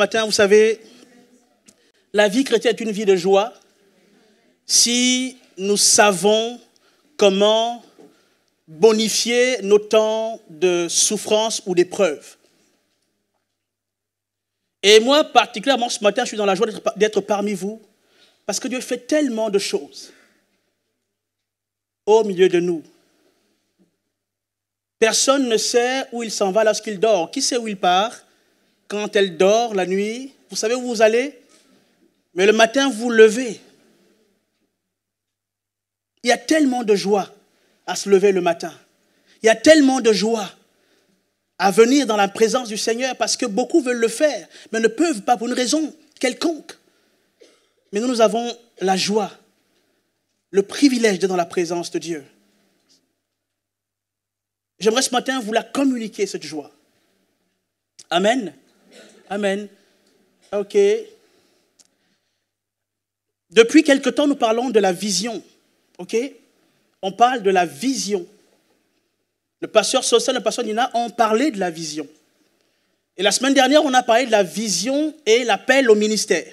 matin. Vous savez, la vie chrétienne est une vie de joie si nous savons comment bonifier nos temps de souffrance ou d'épreuve. Et moi, particulièrement ce matin, je suis dans la joie d'être parmi vous, parce que Dieu fait tellement de choses au milieu de nous. Personne ne sait où il s'en va lorsqu'il dort. Qui sait où il part? Quand elle dort la nuit Vous savez où vous allez? Mais le matin, vous levez. Il y a tellement de joie à se lever le matin. Il y a tellement de joie à venir dans la présence du Seigneur parce que beaucoup veulent le faire, mais ne peuvent pas pour une raison quelconque. Mais nous, nous avons la joie, le privilège d'être dans la présence de Dieu. J'aimerais ce matin vous la communiquer, cette joie. Amen. Amen. OK. Depuis quelque temps, nous parlons de la vision. OK On parle de la vision. Le pasteur Sosa le pasteur Nina ont parlé de la vision. Et la semaine dernière, on a parlé de la vision et l'appel au ministère.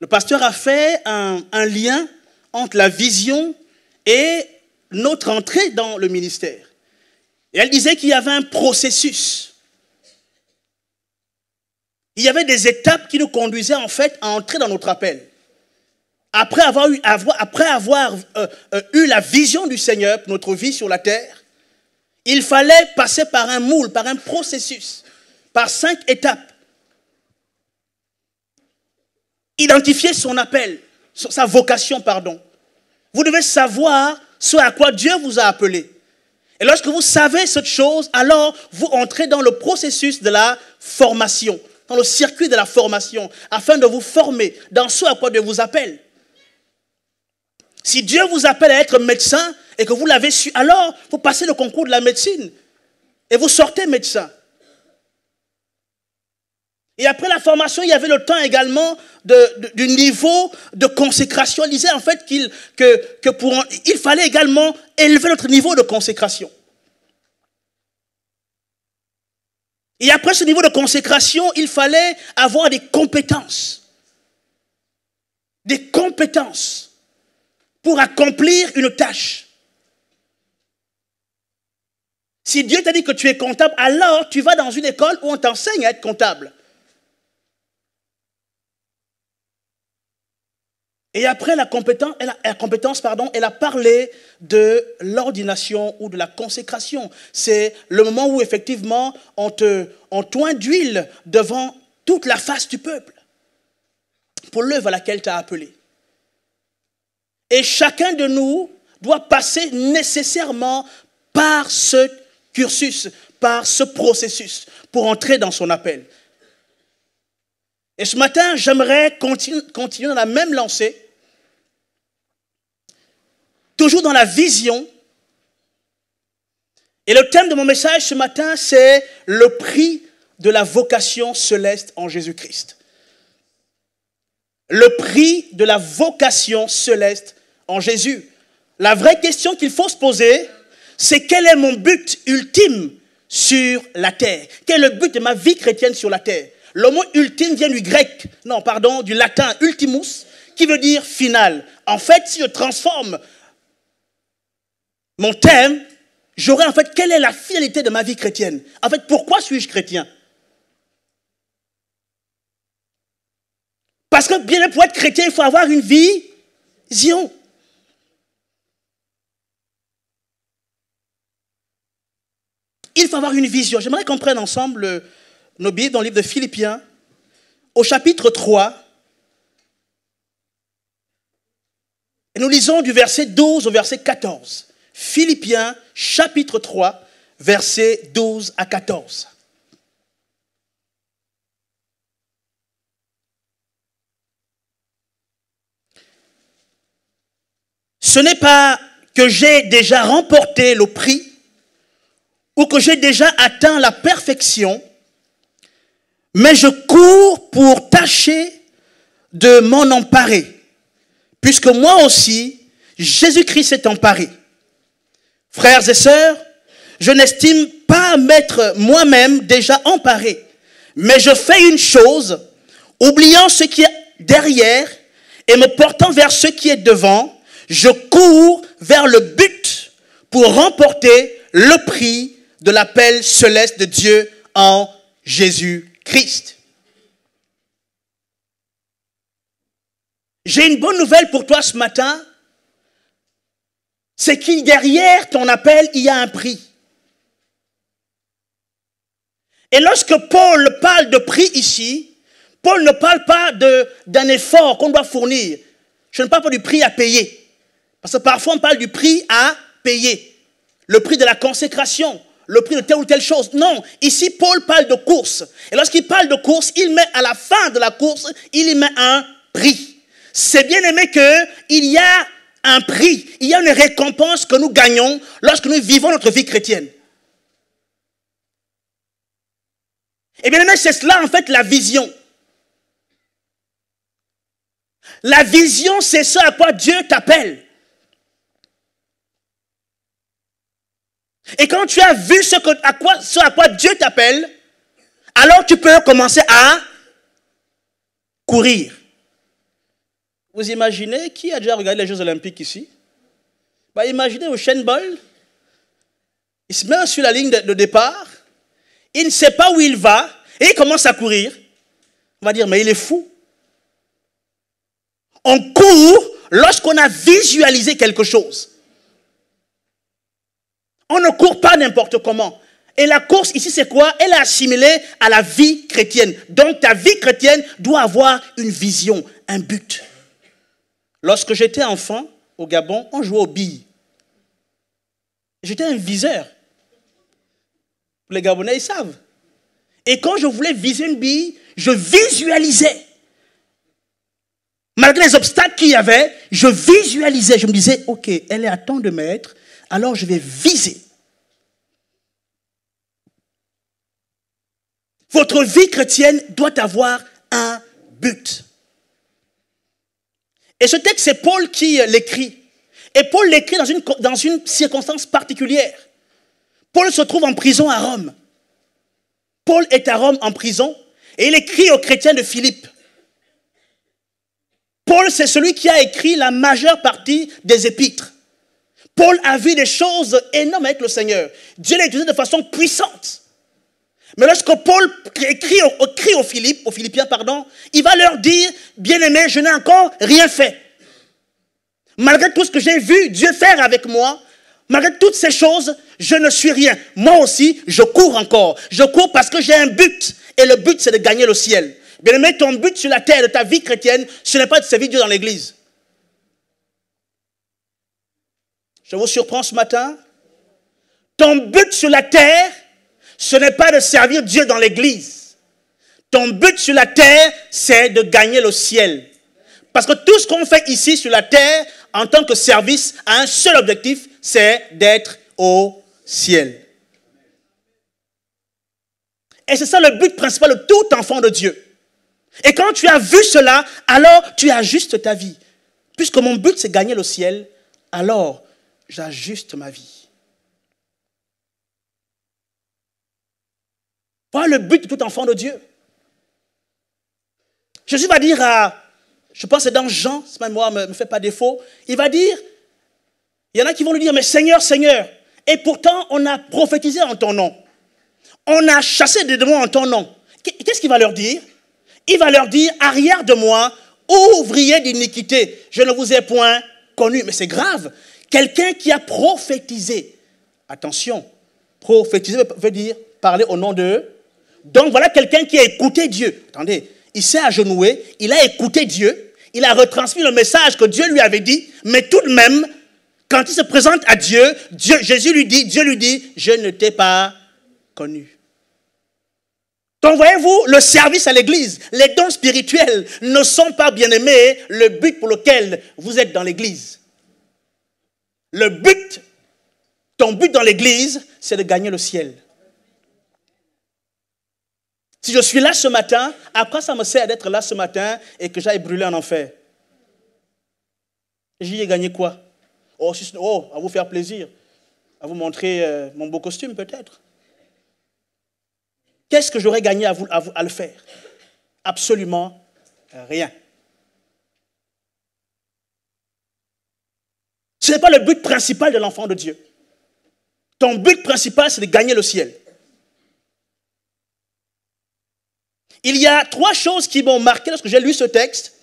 Le pasteur a fait un, un, lien entre la vision et notre entrée dans le ministère. Et elle disait qu'il y avait un processus. Il y avait des étapes qui nous conduisaient en fait à entrer dans notre appel après avoir eu, euh, euh, eu la vision du Seigneur notre vie sur la terre, il fallait passer par un moule, par un processus, par cinq étapes. Identifier son appel, sa vocation, pardon. Vous devez savoir ce à quoi Dieu vous a appelé. Et lorsque vous savez cette chose, alors vous entrez dans le processus de la formation, dans le circuit de la formation, afin de vous former dans ce à quoi Dieu vous appelle. Si Dieu vous appelle à être médecin et que vous l'avez su, alors vous passez le concours de la médecine et vous sortez médecin. Et après la formation, il y avait le temps également du niveau de consécration. Il disait en fait qu'il que, que pour, il fallait également élever notre niveau de consécration. Et après ce niveau de consécration, il fallait avoir des compétences. Des compétences pour accomplir une tâche. Si Dieu t'a dit que tu es comptable, alors tu vas dans une école où on t'enseigne à être comptable. Et après la compétence, elle a, pardon, elle a parlé de l'ordination ou de la consécration. C'est le moment où effectivement on te, on d'huile devant toute la face du peuple pour l'œuvre à laquelle tu as appelé. Et chacun de nous doit passer nécessairement par ce cursus, par ce processus pour entrer dans son appel. Et ce matin, j'aimerais continuer, dans la même lancée, toujours dans la vision. Et le thème de mon message ce matin, c'est le prix de la vocation céleste en Jésus-Christ. Le prix de la vocation céleste en Jésus. La vraie question qu'il faut se poser, c'est quel est mon but ultime sur la terre? Quel est le but de ma vie chrétienne sur la terre? Le mot ultime vient du grec, non, pardon, du latin ultimus, qui veut dire final. En fait, si je transforme mon thème, j'aurai en fait quelle est la finalité de ma vie chrétienne? En fait, pourquoi suis-je chrétien? Parce que bien pour être chrétien, il faut avoir une vision. Il faut avoir une vision. J'aimerais qu'on prenne ensemble nos Bibles dans le livre de Philippiens, au chapitre 3. Et nous lisons du verset 12 au verset 14. Philippiens, chapitre 3, verset 12 à 14. Ce n'est pas que j'ai déjà remporté le prix ou que j'ai déjà atteint la perfection, mais je cours pour tâcher de m'en emparer, puisque moi aussi, Jésus-Christ est emparé. Frères et sœurs, je n'estime pas m'être moi-même déjà emparé, Mais je fais une chose, oubliant ce qui est derrière et me portant vers ce qui est devant, je cours vers le but pour remporter le prix de l'appel céleste de Dieu en Jésus-Christ. J'ai une bonne nouvelle pour toi ce matin. C'est qu'il derrière ton appel, il y a un prix. Et lorsque Paul parle de prix ici, Paul ne parle pas d'un effort qu'on doit fournir. Je ne parle pas du prix à payer. Parce que parfois on parle du prix à payer. Le prix de la consécration, le prix de telle ou telle chose. Non, ici Paul parle de course. Et lorsqu'il parle de course, il met à la fin de la course, il y met un prix. C'est bien aimé qu'il y a un prix, il y a une récompense que nous gagnons lorsque nous vivons notre vie chrétienne. Et bien aimé, c'est cela en fait la vision. La vision, c'est ce à quoi Dieu t'appelle. Et quand tu as vu ce, ce à quoi Dieu t'appelle, alors tu peux commencer à courir. Vous imaginez qui a déjà regardé les Jeux Olympiques ici? Bah, Imaginez au Ball, il se met sur la ligne de, départ, il ne sait pas où il va, et il commence à courir. On va dire, mais il est fou. On court lorsqu'on a visualisé quelque chose. On ne court pas n'importe comment. Et la course ici, c'est quoi? Elle est assimilée à la vie chrétienne. Donc ta vie chrétienne doit avoir une vision, un but. Lorsque j'étais enfant, au Gabon, on jouait aux billes. J'étais un viseur. Les Gabonais, ils savent. Et quand je voulais viser une bille, je visualisais. Malgré les obstacles qu'il y avait, je visualisais. Je me disais, OK, elle est à tant de mètres, alors je vais viser. Votre vie chrétienne doit avoir un but. Et ce texte, c'est Paul qui l'écrit. Et Paul l'écrit dans une, dans une circonstance particulière. Paul se trouve en prison à Rome. Paul est à Rome en prison et il écrit aux chrétiens de Philippe. Paul, c'est celui qui a écrit la majeure partie des épîtres. Paul a vu des choses énormes avec le Seigneur. Dieu l'a utilisé de façon puissante. Mais lorsque Paul écrit, écrit aux, Philippe, aux Philippiens, pardon, il va leur dire, bien-aimé, je n'ai encore rien fait. Malgré tout ce que j'ai vu Dieu faire avec moi, malgré toutes ces choses, je ne suis rien. Moi aussi, je cours encore. Je cours parce que j'ai un but. Et le but, c'est de gagner le ciel. Bien-aimé, ton but sur la terre de ta vie chrétienne, ce n'est pas de servir Dieu dans l'église. Je vous surprends ce matin. Ton but sur la terre, ce n'est pas de servir Dieu dans l'église. Ton but sur la terre, c'est de gagner le ciel. Parce que tout ce qu'on fait ici sur la terre, en tant que service, a un seul objectif, c'est d'être au ciel. Et c'est ça le but principal de tout enfant de Dieu. Et quand tu as vu cela, alors tu ajustes ta vie. Puisque mon but, c'est gagner le ciel, alors j'ajuste ma vie. Voilà le but de tout enfant de Dieu. Jésus va dire à, je pense que c'est dans Jean, si ma mémoire ne me fait pas défaut, il va dire, il y en a qui vont lui dire, mais Seigneur, Seigneur, et pourtant on a prophétisé en ton nom. On a chassé des démons en ton nom. Qu'est-ce qu'il va leur dire? Il va leur dire, arrière de moi, ouvrier d'iniquité, je ne vous ai point connu. Mais c'est grave. Quelqu'un qui a prophétisé. Attention, prophétiser veut dire parler au nom de donc voilà quelqu'un qui a écouté Dieu. Attendez, il s'est agenoué, il a écouté Dieu, il a retransmis le message que Dieu lui avait dit, mais tout de même, quand il se présente à Dieu, Dieu Jésus lui dit, Dieu lui dit, je ne t'ai pas connu. Donc voyez-vous, le service à l'Église, les dons spirituels ne sont pas, bien aimés, le but pour lequel vous êtes dans l'Église. Le but, ton but dans l'Église, c'est de gagner le ciel. Si je suis là ce matin, à quoi ça me sert d'être là ce matin et que j'aille brûler en enfer? J'y ai gagné quoi? Oh, oh, à vous faire plaisir, à vous montrer euh, mon beau costume peut-être. qu'est-ce que j'aurais gagné à, le faire? Absolument rien. Ce n'est pas le but principal de l'enfant de Dieu. Ton but principal, c'est de gagner le ciel. Il y a trois choses qui m'ont marqué lorsque j'ai lu ce texte.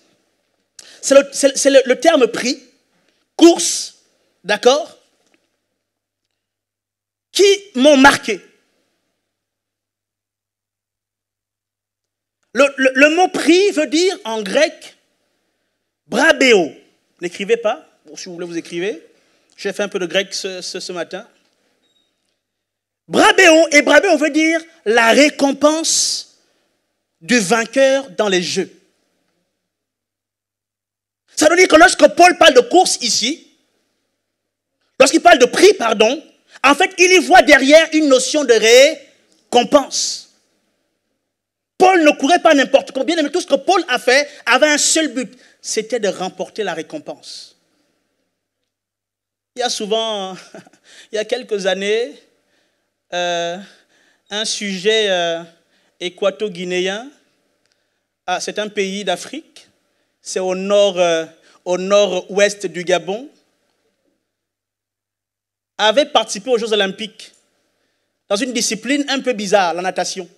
C'est le, terme prix, course, d'accord? Qui m'ont marqué? Le, mot prix veut dire en grec brabéo. N'écrivez pas, si vous voulez vous écrivez. J'ai fait un peu de grec ce, matin. Brabéo, et brabéo veut dire la récompense du vainqueur dans les jeux. Ça veut dire que lorsque Paul parle de course ici, lorsqu'il parle de prix, pardon, en fait, il y voit derrière une notion de récompense. Paul ne courait pas n'importe combien, mais tout ce que Paul a fait avait un seul but, c'était de remporter la récompense. Il y a souvent, il y a quelques années, euh, un sujet euh, équato-guinéen. Ah, c'est un pays d'Afrique. C'est euh, au nord-ouest du Gabon. Avait participé aux Jeux Olympiques dans une discipline un peu bizarre, la natation.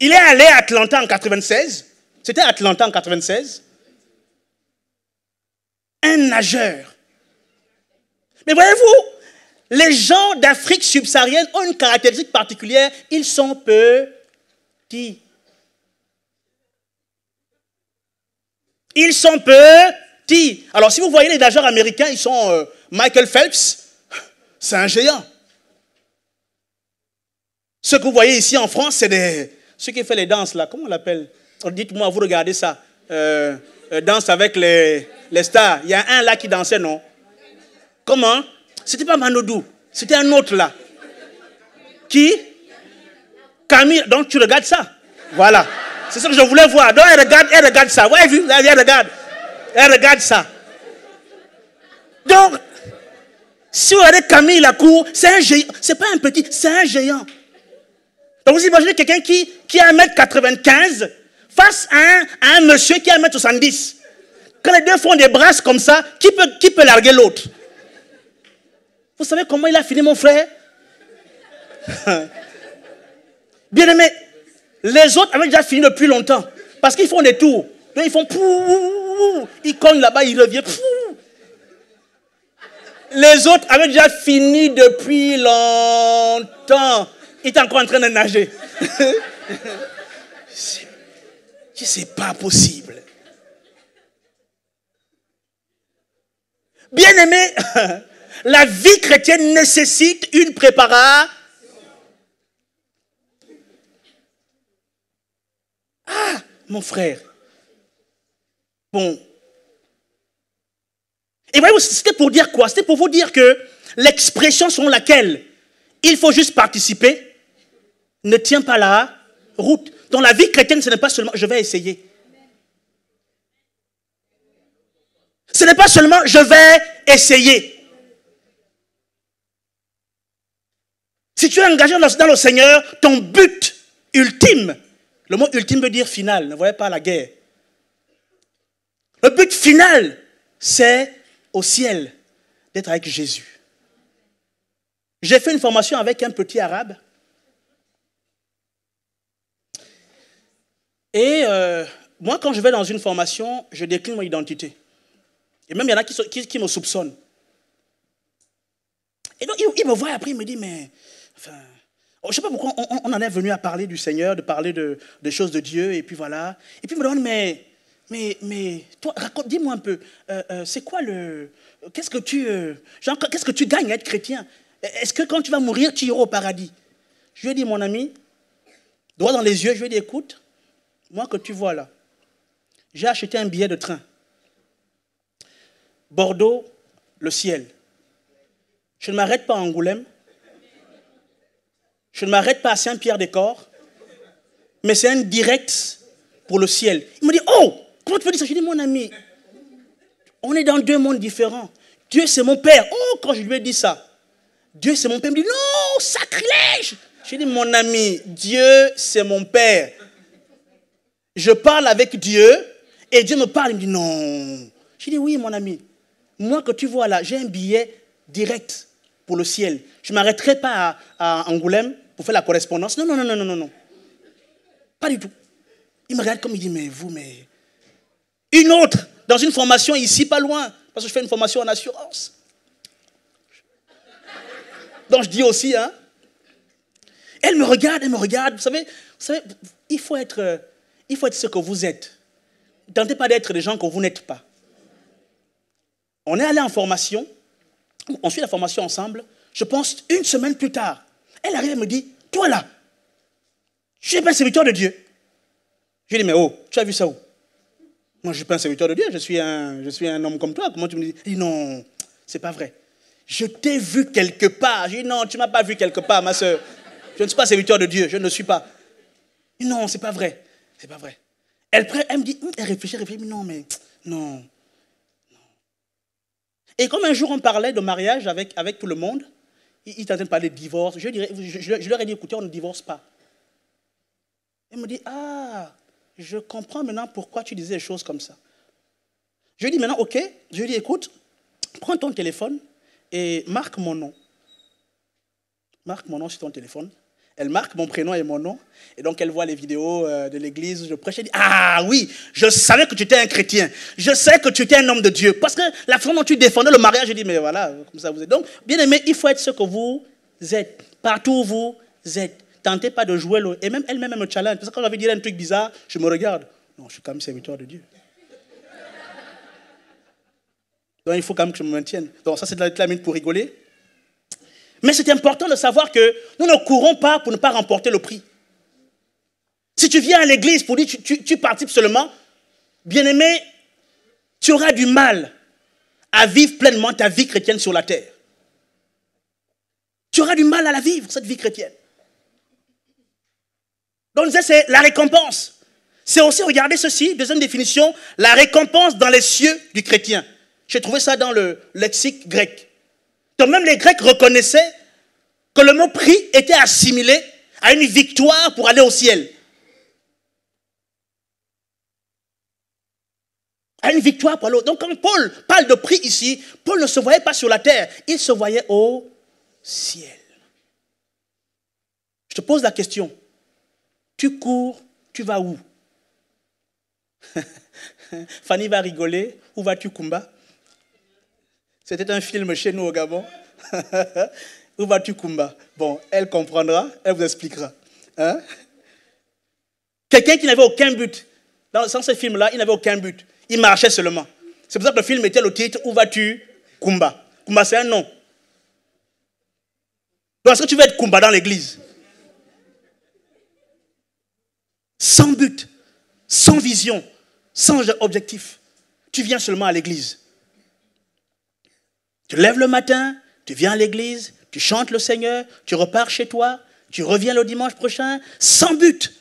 Il est allé à Atlanta en 96. C'était Atlanta en 96. Un nageur. Mais voyez-vous, les gens d'Afrique subsaharienne ont une caractéristique particulière, ils sont petits. Ils sont petits. Alors si vous voyez les nageurs américains, ils sont euh, Michael Phelps, c'est un géant. Ce que vous voyez ici en France, c'est des... Ceux qui font les danses là, comment on l'appelle? Dites-moi, vous regardez ça. Euh, euh, danse avec les, les stars. Il y a un là qui dansait, non? Comment? C'était pas Manodou, c'était un autre là. Qui? Camille. Donc tu regardes ça. Voilà. C'est ça que je voulais voir. Donc elle regarde, regarde ça. Vous Elle regarde. Elle regarde ça. Donc, si vous regardez Camille la cour, c'est un géant. C'est pas un petit, c'est un géant. Donc vous imaginez quelqu'un qui, qui a 1m95 face à un, à un monsieur qui a 1m70. Quand les deux font des brasses comme ça, qui peut, qui peut larguer l'autre? Vous savez comment il a fini, mon frère? Bien aimé, les autres avaient déjà fini depuis longtemps. Parce qu'ils font des tours. ils font pou, ils cognent là-bas, ils reviennent. Les autres avaient déjà fini depuis longtemps. Ils étaient encore en train de nager. C'est pas possible. Bien aimé, la vie chrétienne nécessite une préparation. Ah, mon frère. Bon. Et voyez, c'était pour dire quoi? C'était pour vous dire que l'expression selon laquelle il faut juste participer ne tient pas la route. Dans la vie chrétienne, ce n'est pas seulement je vais essayer. Ce n'est pas seulement je vais essayer. Si tu es engagé dans le Seigneur, ton but ultime, le mot ultime veut dire final, ne voyez pas la guerre. Le but final, c'est au ciel d'être avec Jésus. J'ai fait une formation avec un petit arabe. Et euh, moi, quand je vais dans une formation, je décline mon identité. Et même il y en a qui, me soupçonnent. Et donc, il, me voit après, il me dit, mais je ne sais pas pourquoi on, en est venu à parler du Seigneur, de parler de, des choses de Dieu, et puis voilà. Et puis il me demande, mais, mais, mais toi, raconte, dis-moi un peu, euh, euh, c'est quoi le. Qu'est-ce que tu. Euh, qu'est-ce que tu gagnes à être chrétien? Est-ce que quand tu vas mourir, tu iras au paradis? Je lui ai dit, mon ami, droit dans les yeux, je lui ai dit, écoute, moi que tu vois là, j'ai acheté un billet de train. Bordeaux, le ciel. Je ne m'arrête pas à Angoulême. Je ne m'arrête pas à Saint-Pierre-des-Corps, mais c'est un direct pour le ciel. Il me dit, oh, comment tu peux dire ça? Je dis, mon ami, on est dans deux mondes différents. Dieu, c'est mon Père. Oh, quand je lui ai dit ça, Dieu c'est mon père. Il me dit, non, sacrilège. J'ai dit, mon ami, Dieu c'est mon père. Je parle avec Dieu et Dieu me parle. Il me dit, non. J'ai dit, oui, mon ami. Moi que tu vois là, j'ai un billet direct le ciel. Je ne m'arrêterai pas à, à Angoulême pour faire la correspondance. Non, non, non, non, non, non. Pas du tout. Il me regarde comme il dit, mais vous, mais... Une autre, dans une formation ici, pas loin, parce que je fais une formation en assurance. Donc je dis aussi, hein. Elle me regarde, elle me regarde. Vous savez, vous savez il, faut être, il faut être ce que vous êtes. Tentez pas d'être des gens que vous n'êtes pas. On est allé en formation, on suit la formation ensemble. Je pense une semaine plus tard, elle arrive et me dit, toi là, je suis un serviteur de Dieu. Je lui dis, mais oh, tu as vu ça où? Moi, je ne suis pas un serviteur de Dieu, je suis un, je suis un homme comme toi. Comment tu me dis? Il dit, non, c'est pas vrai. Je t'ai vu quelque part. Je dis, non, tu ne m'as pas vu quelque part, ma soeur. Je ne suis pas serviteur de Dieu, je ne le suis pas. Il dit, non, c'est pas vrai. C'est pas vrai. Elle, me dit, elle réfléchit, elle réfléchit, mais non, mais non. Et comme un jour on parlait de mariage avec, avec tout le monde, il, il en train de parler de divorce. Je, dirais, leur ai dit, écoutez, on ne divorce pas. Elle me dit, ah, je comprends maintenant pourquoi tu disais des choses comme ça. Je lui dis maintenant, ok, je lui dis, écoute, prends ton téléphone et marque mon nom. Marque mon nom sur ton téléphone. Elle marque mon prénom et mon nom. Et donc, elle voit les vidéos euh, de l'église où je prêche. Elle dit Ah oui, je savais que tu étais un chrétien. Je sais que tu étais un homme de Dieu. Parce que la façon dont tu défendais le mariage, je dis Mais voilà, comme ça vous êtes. Donc, bien aimé, il faut être ce que vous êtes. Partout où vous êtes. Tentez pas de jouer le. Et même elle-même, me challenge. Parce que quand j'avais dit un truc bizarre, je me regarde. Non, je suis quand même serviteur de Dieu. Donc, il faut quand même que je me maintienne. Donc, ça, c'est de la minute pour rigoler. Mais c'est important de savoir que nous ne courons pas pour ne pas remporter le prix. Si tu viens à l'église pour dire tu, tu, tu participes seulement, bien aimé, tu auras du mal à vivre pleinement ta vie chrétienne sur la terre. Tu auras du mal à la vivre, cette vie chrétienne. Donc, c'est la récompense. C'est aussi, regardez ceci, deuxième définition, la récompense dans les cieux du chrétien. J'ai trouvé ça dans le lexique grec. Donc même les Grecs reconnaissaient que le mot prix était assimilé à une victoire pour aller au ciel. À une victoire pour aller Donc quand Paul parle de prix ici, Paul ne se voyait pas sur la terre, il se voyait au ciel. Je te pose la question. Tu cours, tu vas où? Fanny va rigoler. Où vas-tu, Kumba? C'était un film chez nous au Gabon. Où vas-tu, Kumba Bon, elle comprendra, elle vous expliquera. Hein? Quelqu'un qui n'avait aucun but. Dans, ce film-là, il n'avait aucun but. Il marchait seulement. C'est pour ça que le film était le titre Où vas-tu, Kumba Kumba, c'est un nom. Donc, est-ce que tu veux être Kumba dans l'église? Sans but, sans vision, sans objectif. Tu viens seulement à l'église. Tu lèves le matin, tu viens à l'église, tu chantes le Seigneur, tu repars chez toi, tu reviens le dimanche prochain, sans but.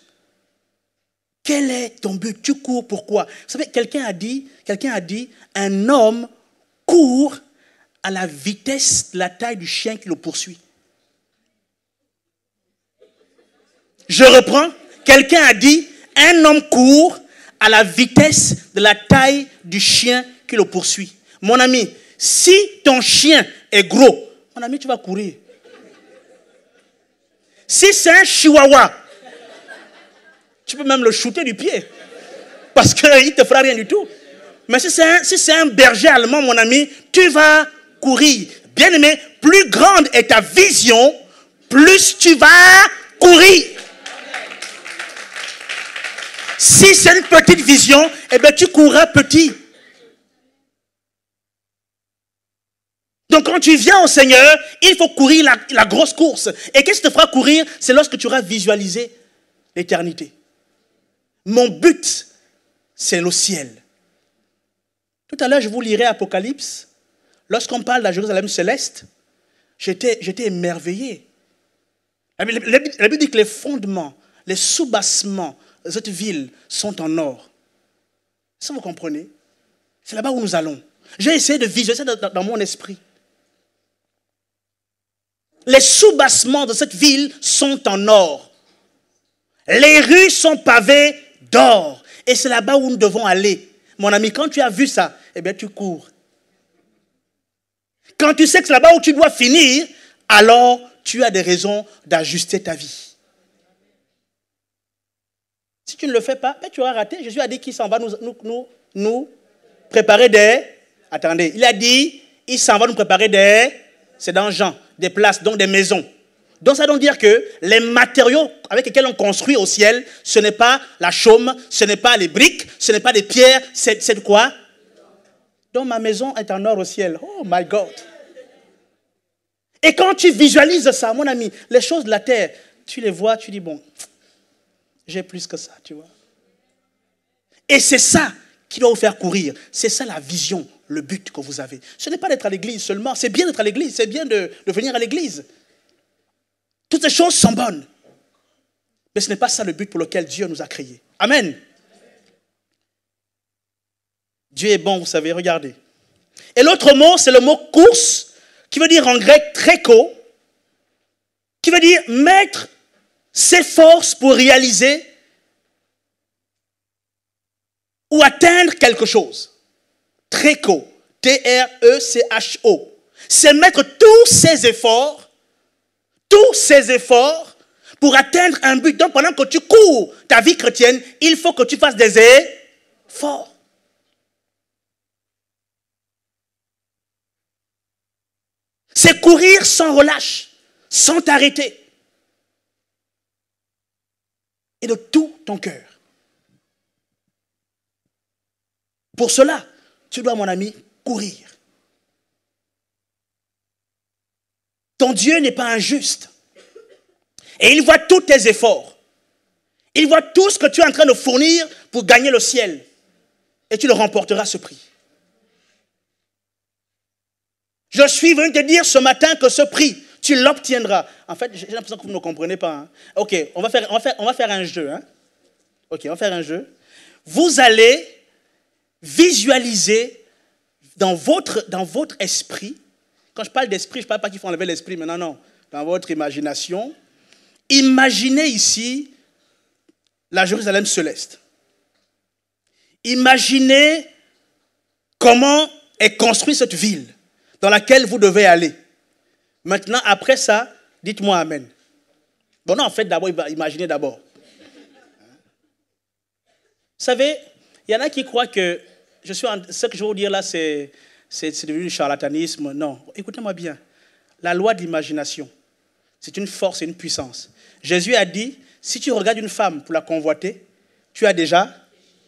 Quel est ton but? Tu cours pourquoi? Vous savez, quelqu'un a dit, quelqu'un a dit, un homme court à la vitesse de la taille du chien qui le poursuit. Je reprends. Quelqu'un a dit, un homme court à la vitesse de la taille du chien qui le poursuit. Mon ami, si ton chien est gros, mon ami, tu vas courir. Si c'est un chihuahua, tu peux même le shooter du pied. Parce qu'il ne te fera rien du tout. Mais si c'est un, berger allemand, mon ami, tu vas courir. Bien aimé, plus grande est ta vision, plus tu vas courir. Si c'est une petite vision, eh bien tu courras petit. Donc quand tu viens au Seigneur, il faut courir la, grosse course. Et qu'est-ce qui te fera courir? C'est lorsque tu auras visualisé l'éternité. Mon but, c'est le ciel. Tout à l'heure, je vous lirai Apocalypse. Lorsqu'on parle de la Jérusalem céleste, j'étais émerveillé. La Bible dit que les fondements, les soubassements de cette ville sont en or. Ça, vous comprenez? C'est là-bas où nous allons. J'ai essayé de visualiser dans mon esprit. Les soubassements de cette ville sont en or. Les rues sont pavées d'or. Et c'est là-bas où nous devons aller. Mon ami, quand tu as vu ça, eh tu cours. Quand tu sais que c'est là-bas où tu dois finir, alors tu as des raisons d'ajuster ta vie. Si tu ne le fais pas, ben, tu auras raté. Jésus a dit qu'il s'en va nous, nous, nous, préparer des... Attendez, il a dit, il s'en va nous préparer des... C'est dans Jean, des places, donc des maisons. Donc ça veut dire que les matériaux avec lesquels on construit au ciel, ce n'est pas la chaume, ce n'est pas les briques, ce n'est pas des pierres, c'est de quoi? Donc ma maison est en or au ciel. Oh my God. Et quand tu visualises ça, mon ami, les choses de la terre, tu les vois, tu dis, bon, j'ai plus que ça, tu vois. Et c'est ça qui doit vous faire courir. C'est ça la vision, le but que vous avez. Ce n'est pas d'être à l'église seulement. C'est bien d'être à l'église, c'est bien de, venir à l'église. Toutes ces choses sont bonnes. Mais ce n'est pas ça le but pour lequel Dieu nous a créés. Amen. Dieu est bon, vous savez, regardez. Et l'autre mot, c'est le mot course, qui veut dire en grec tréco, qui veut dire mettre ses forces pour réaliser ou atteindre quelque chose. Tréco, T-R-E-C-H-O. C'est mettre tous ses efforts, tous ses efforts pour atteindre un but. Donc pendant que tu cours ta vie chrétienne, il faut que tu fasses des efforts. C'est courir sans relâche, sans t'arrêter. Et de tout ton cœur. Pour cela, tu dois, mon ami, courir. Ton Dieu n'est pas injuste. Et il voit tous tes efforts. Il voit tout ce que tu es en train de fournir pour gagner le ciel. Et tu le remporteras ce prix. Je suis venu te dire ce matin que ce prix, tu l'obtiendras. En fait, j'ai l'impression que vous ne comprenez pas. Hein. Ok, on va, faire, un jeu. Hein. Ok, on va faire un jeu. Vous allez visualiser dans votre, dans votre esprit, quand je parle d'esprit, je ne parle pas qu'il faut enlever l'esprit, mais non, non, dans votre imagination, imaginez ici la Jérusalem céleste. Imaginez comment est construite cette ville dans laquelle vous devez aller. Maintenant, après ça, dites-moi Amen. Bon, non, en fait, d'abord, imaginez d'abord. Vous savez, il y en a qui croient que je suis ce que je vais vous dire là, c'est, devenu du charlatanisme. Non, écoutez-moi bien. La loi de l'imagination, c'est une force et une puissance. Jésus a dit, si tu regardes une femme pour la convoiter, tu as déjà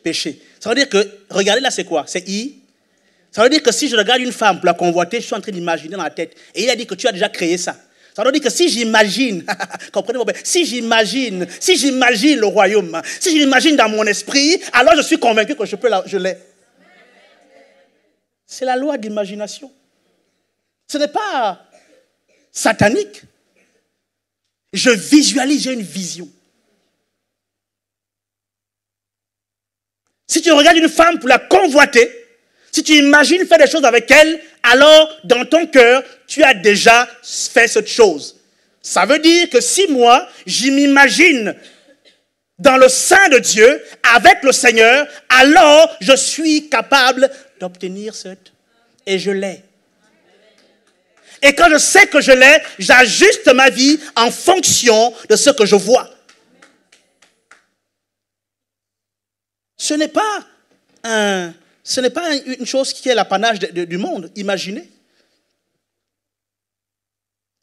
péché. Ça veut dire que, regardez là, c'est quoi? C'est I, ça veut dire que si je regarde une femme pour la convoiter, je suis en train d'imaginer dans la tête. Et il a dit que tu as déjà créé ça. Ça veut dire que si j'imagine, comprenez-moi bien, si j'imagine, si j'imagine le royaume, si j'imagine dans mon esprit, alors je suis convaincu que je peux je l'ai. C'est la loi d'imagination. Ce n'est pas satanique. Je visualise, j'ai une vision. Si tu regardes une femme pour la convoiter, si tu imagines faire des choses avec elle, alors dans ton cœur, tu as déjà fait cette chose. Ça veut dire que si moi, je m'imagine dans le sein de Dieu, avec le Seigneur, alors je suis capable d'obtenir cette. Et je l'ai. Et quand je sais que je l'ai, j'ajuste ma vie en fonction de ce que je vois. Ce n'est pas une chose qui est l'apanage du monde. Imaginez.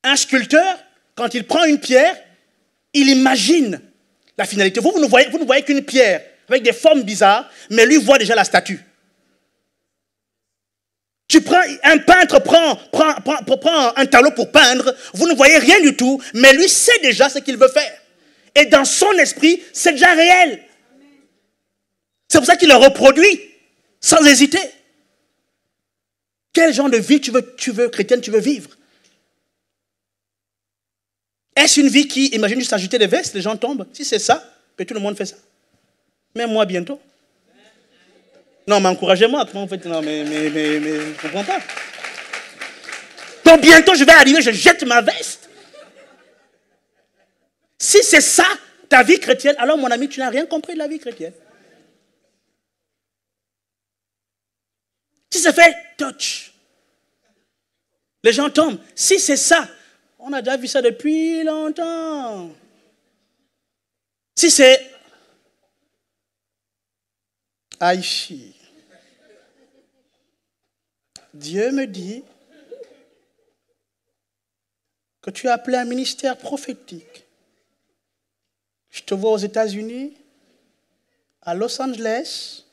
Un sculpteur, quand il prend une pierre, il imagine la finalité. Vous, vous vous ne voyez qu'une pierre avec des formes bizarres, mais lui voit déjà la statue. Tu prends, un peintre prend, un tableau pour peindre, vous ne voyez rien du tout, mais lui sait déjà ce qu'il veut faire. Et dans son esprit, c'est déjà réel. C'est pour ça qu'il le reproduit sans hésiter. Quel genre de vie tu veux, tu veux chrétienne, tu veux vivre? Est-ce une vie qui, imagine juste ajouter des vestes, les gens tombent? Si c'est ça, que tout le monde fait ça. Même moi bientôt. Non, mais encouragez-moi. Comment vous faites Non, mais, mais, mais, mais comprends pas. Donc bientôt, je vais arriver, je jette ma veste? Si c'est ça ta vie chrétienne, alors mon ami, tu n'as rien compris de la vie chrétienne. Si ça fait touch, les gens tombent. Si c'est ça, on a déjà vu ça depuis longtemps. Si c'est Aïchi, Dieu me dit que tu as appelé un ministère prophétique. Je te vois aux États-Unis, à Los Angeles.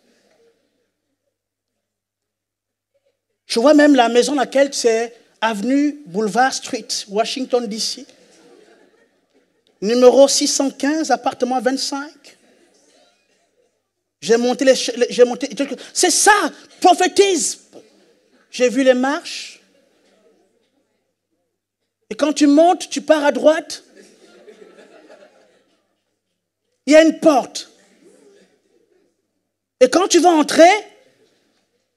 Je vois même la maison laquelle c'est avenue Boulevard Street, Washington, D.C. Numéro 615, appartement 25. J'ai monté les. J'ai monté. C'est ça, prophétise. J'ai vu les marches. Et quand tu montes, tu pars à droite. Il y a une porte. Et quand tu vas entrer,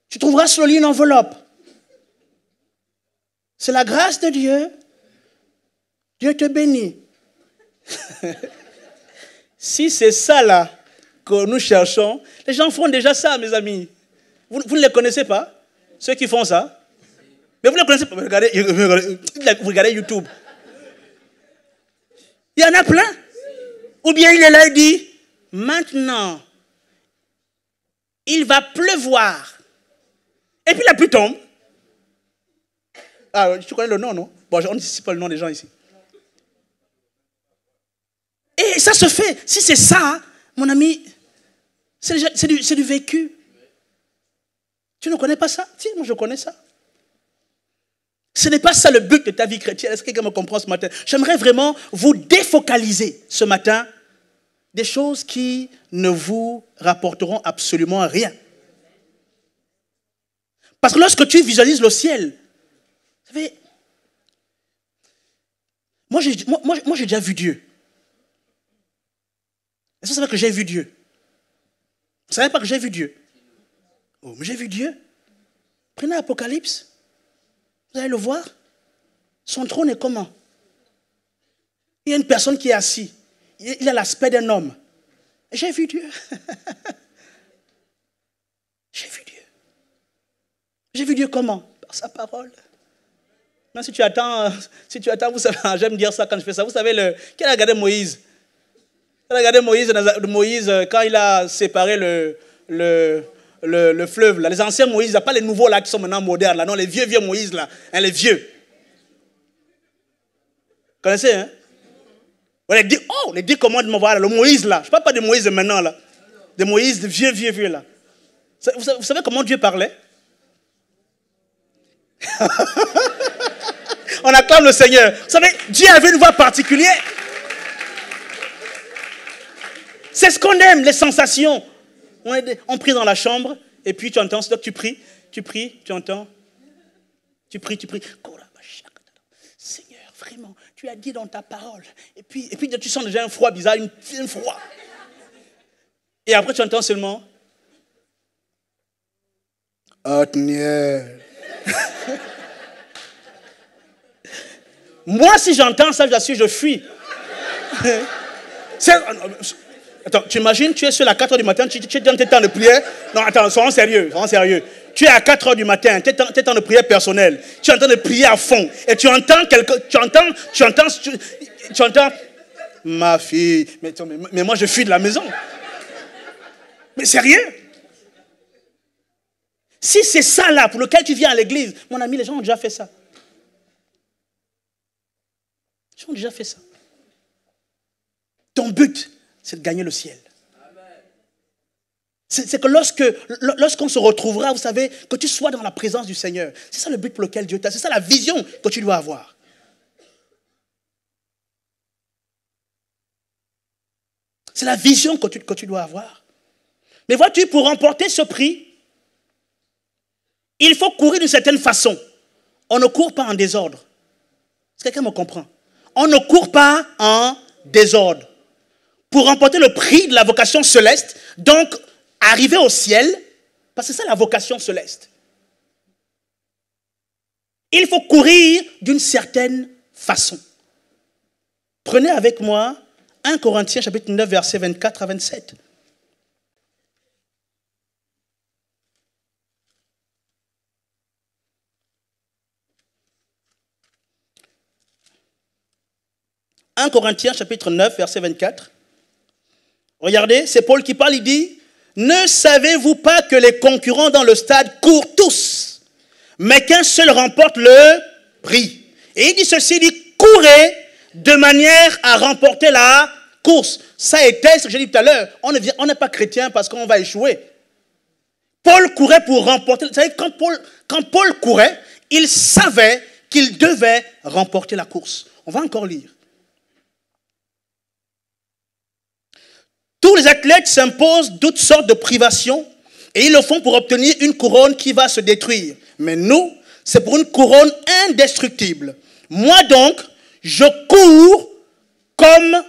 tu trouveras sur le lit une enveloppe. C'est la grâce de Dieu. Dieu te bénit. si c'est ça là que nous cherchons, les gens font déjà ça, mes amis. Vous, ne les connaissez pas? Ceux qui font ça Mais vous ne connaissez pas regardez, vous regardez YouTube. Il y en a plein. Ou bien il est là et dit, maintenant, il va pleuvoir. Et puis la pluie tombe. Ah, tu connais le nom, non? Bon, on ne dit pas le nom des gens ici. Et ça se fait. Si c'est ça, mon ami, c'est du, vécu. Tu ne connais pas ça? Si, moi je connais ça. Ce n'est pas ça le but de ta vie chrétienne. Est-ce que quelqu'un me comprend ce matin? J'aimerais vraiment vous défocaliser ce matin des choses qui ne vous rapporteront absolument rien. Parce que lorsque tu visualises le ciel, vous savez, moi j'ai déjà vu Dieu. Est-ce que vous savez que j'ai vu Dieu? Vous ne savez pas que j'ai vu Dieu? Oh, j'ai vu Dieu. Prenez l'Apocalypse. Vous allez le voir. Son trône est comment? Il y a une personne qui est assise. Il a l'aspect d'un homme. J'ai vu Dieu. j'ai vu Dieu. J'ai vu Dieu comment? Par sa parole. Non, si tu attends, si tu attends, vous savez, j'aime dire ça quand je fais ça. Vous savez, le, qui a regardé Moïse? Qui a regardé Moïse, Moïse quand il a séparé le, le, le, fleuve là. Les anciens Moïse, pas les nouveaux là qui sont maintenant modernes là. Non, les vieux, vieux Moïse là. Hein, les vieux. Vous connaissez, hein? On les dit, oh, les dix commandements, voilà, le Moïse là. Je ne parle pas de Moïse de maintenant là. De Moïse, de vieux, vieux, vieux là. Vous savez comment Dieu parlait? On acclame le Seigneur. Vous savez, Dieu avait une voix particulière. C'est ce qu'on aime, les sensations. On, prie dans la chambre, et puis tu entends, tu pries, tu pries, tu entends. Tu pries, tu pries. Seigneur, vraiment, tu as dit dans ta parole. Et puis, et puis tu sens déjà un froid bizarre, une, un froid. Et après, tu entends seulement. Moi, si j'entends ça, j'assure, je fuis. Attends, tu imagines, tu es sur la 4 h du matin, tu, es dans tes temps de prière. Non, attends, sois sérieux, sois sérieux. Tu es à 4 h du matin, tu es, tes temps de prière personnelle. Tu es en train de prier à fond. Et tu entends quelque, tu entends, tu entends, tu, entends, ma fille, mais, mais moi je fuis de la maison. Mais sérieux Si c'est ça là pour lequel tu viens à l'église, mon ami, les gens ont déjà fait ça. Ils ont déjà fait ça. Ton but, c'est de gagner le ciel. C'est que lorsque lorsqu'on se retrouvera, vous savez, que tu sois dans la présence du Seigneur. C'est ça le but pour lequel Dieu t'a. C'est ça la vision que tu dois avoir. C'est la vision que tu, que tu dois avoir. Mais vois-tu, pour remporter ce prix, il faut courir d'une certaine façon. On ne court pas en désordre. Est-ce que quelqu'un me comprend? On ne court pas en désordre pour remporter le prix de la vocation céleste, donc arriver au ciel, parce que c'est ça la vocation céleste. Il faut courir d'une certaine façon. Prenez avec moi 1 Corinthiens chapitre 9, versets 24 à 27. « 1 Corinthiens chapitre 9, verset 24. Regardez, c'est Paul qui parle, il dit, ne savez-vous pas que les concurrents dans le stade courent tous, mais qu'un seul remporte le prix? Et il dit ceci, il dit, courez de manière à remporter la course. Ça était ce que j'ai dit tout à l'heure. On n'est pas chrétien parce qu'on va échouer. Paul courait pour remporter. Vous savez, quand Paul, quand Paul courait, il savait qu'il devait remporter la course. On va encore lire. Tous les athlètes s'imposent toutes sortes de privations et ils le font pour obtenir une couronne qui va se détruire. Mais nous, c'est pour une couronne indestructible. Moi donc, je cours comme,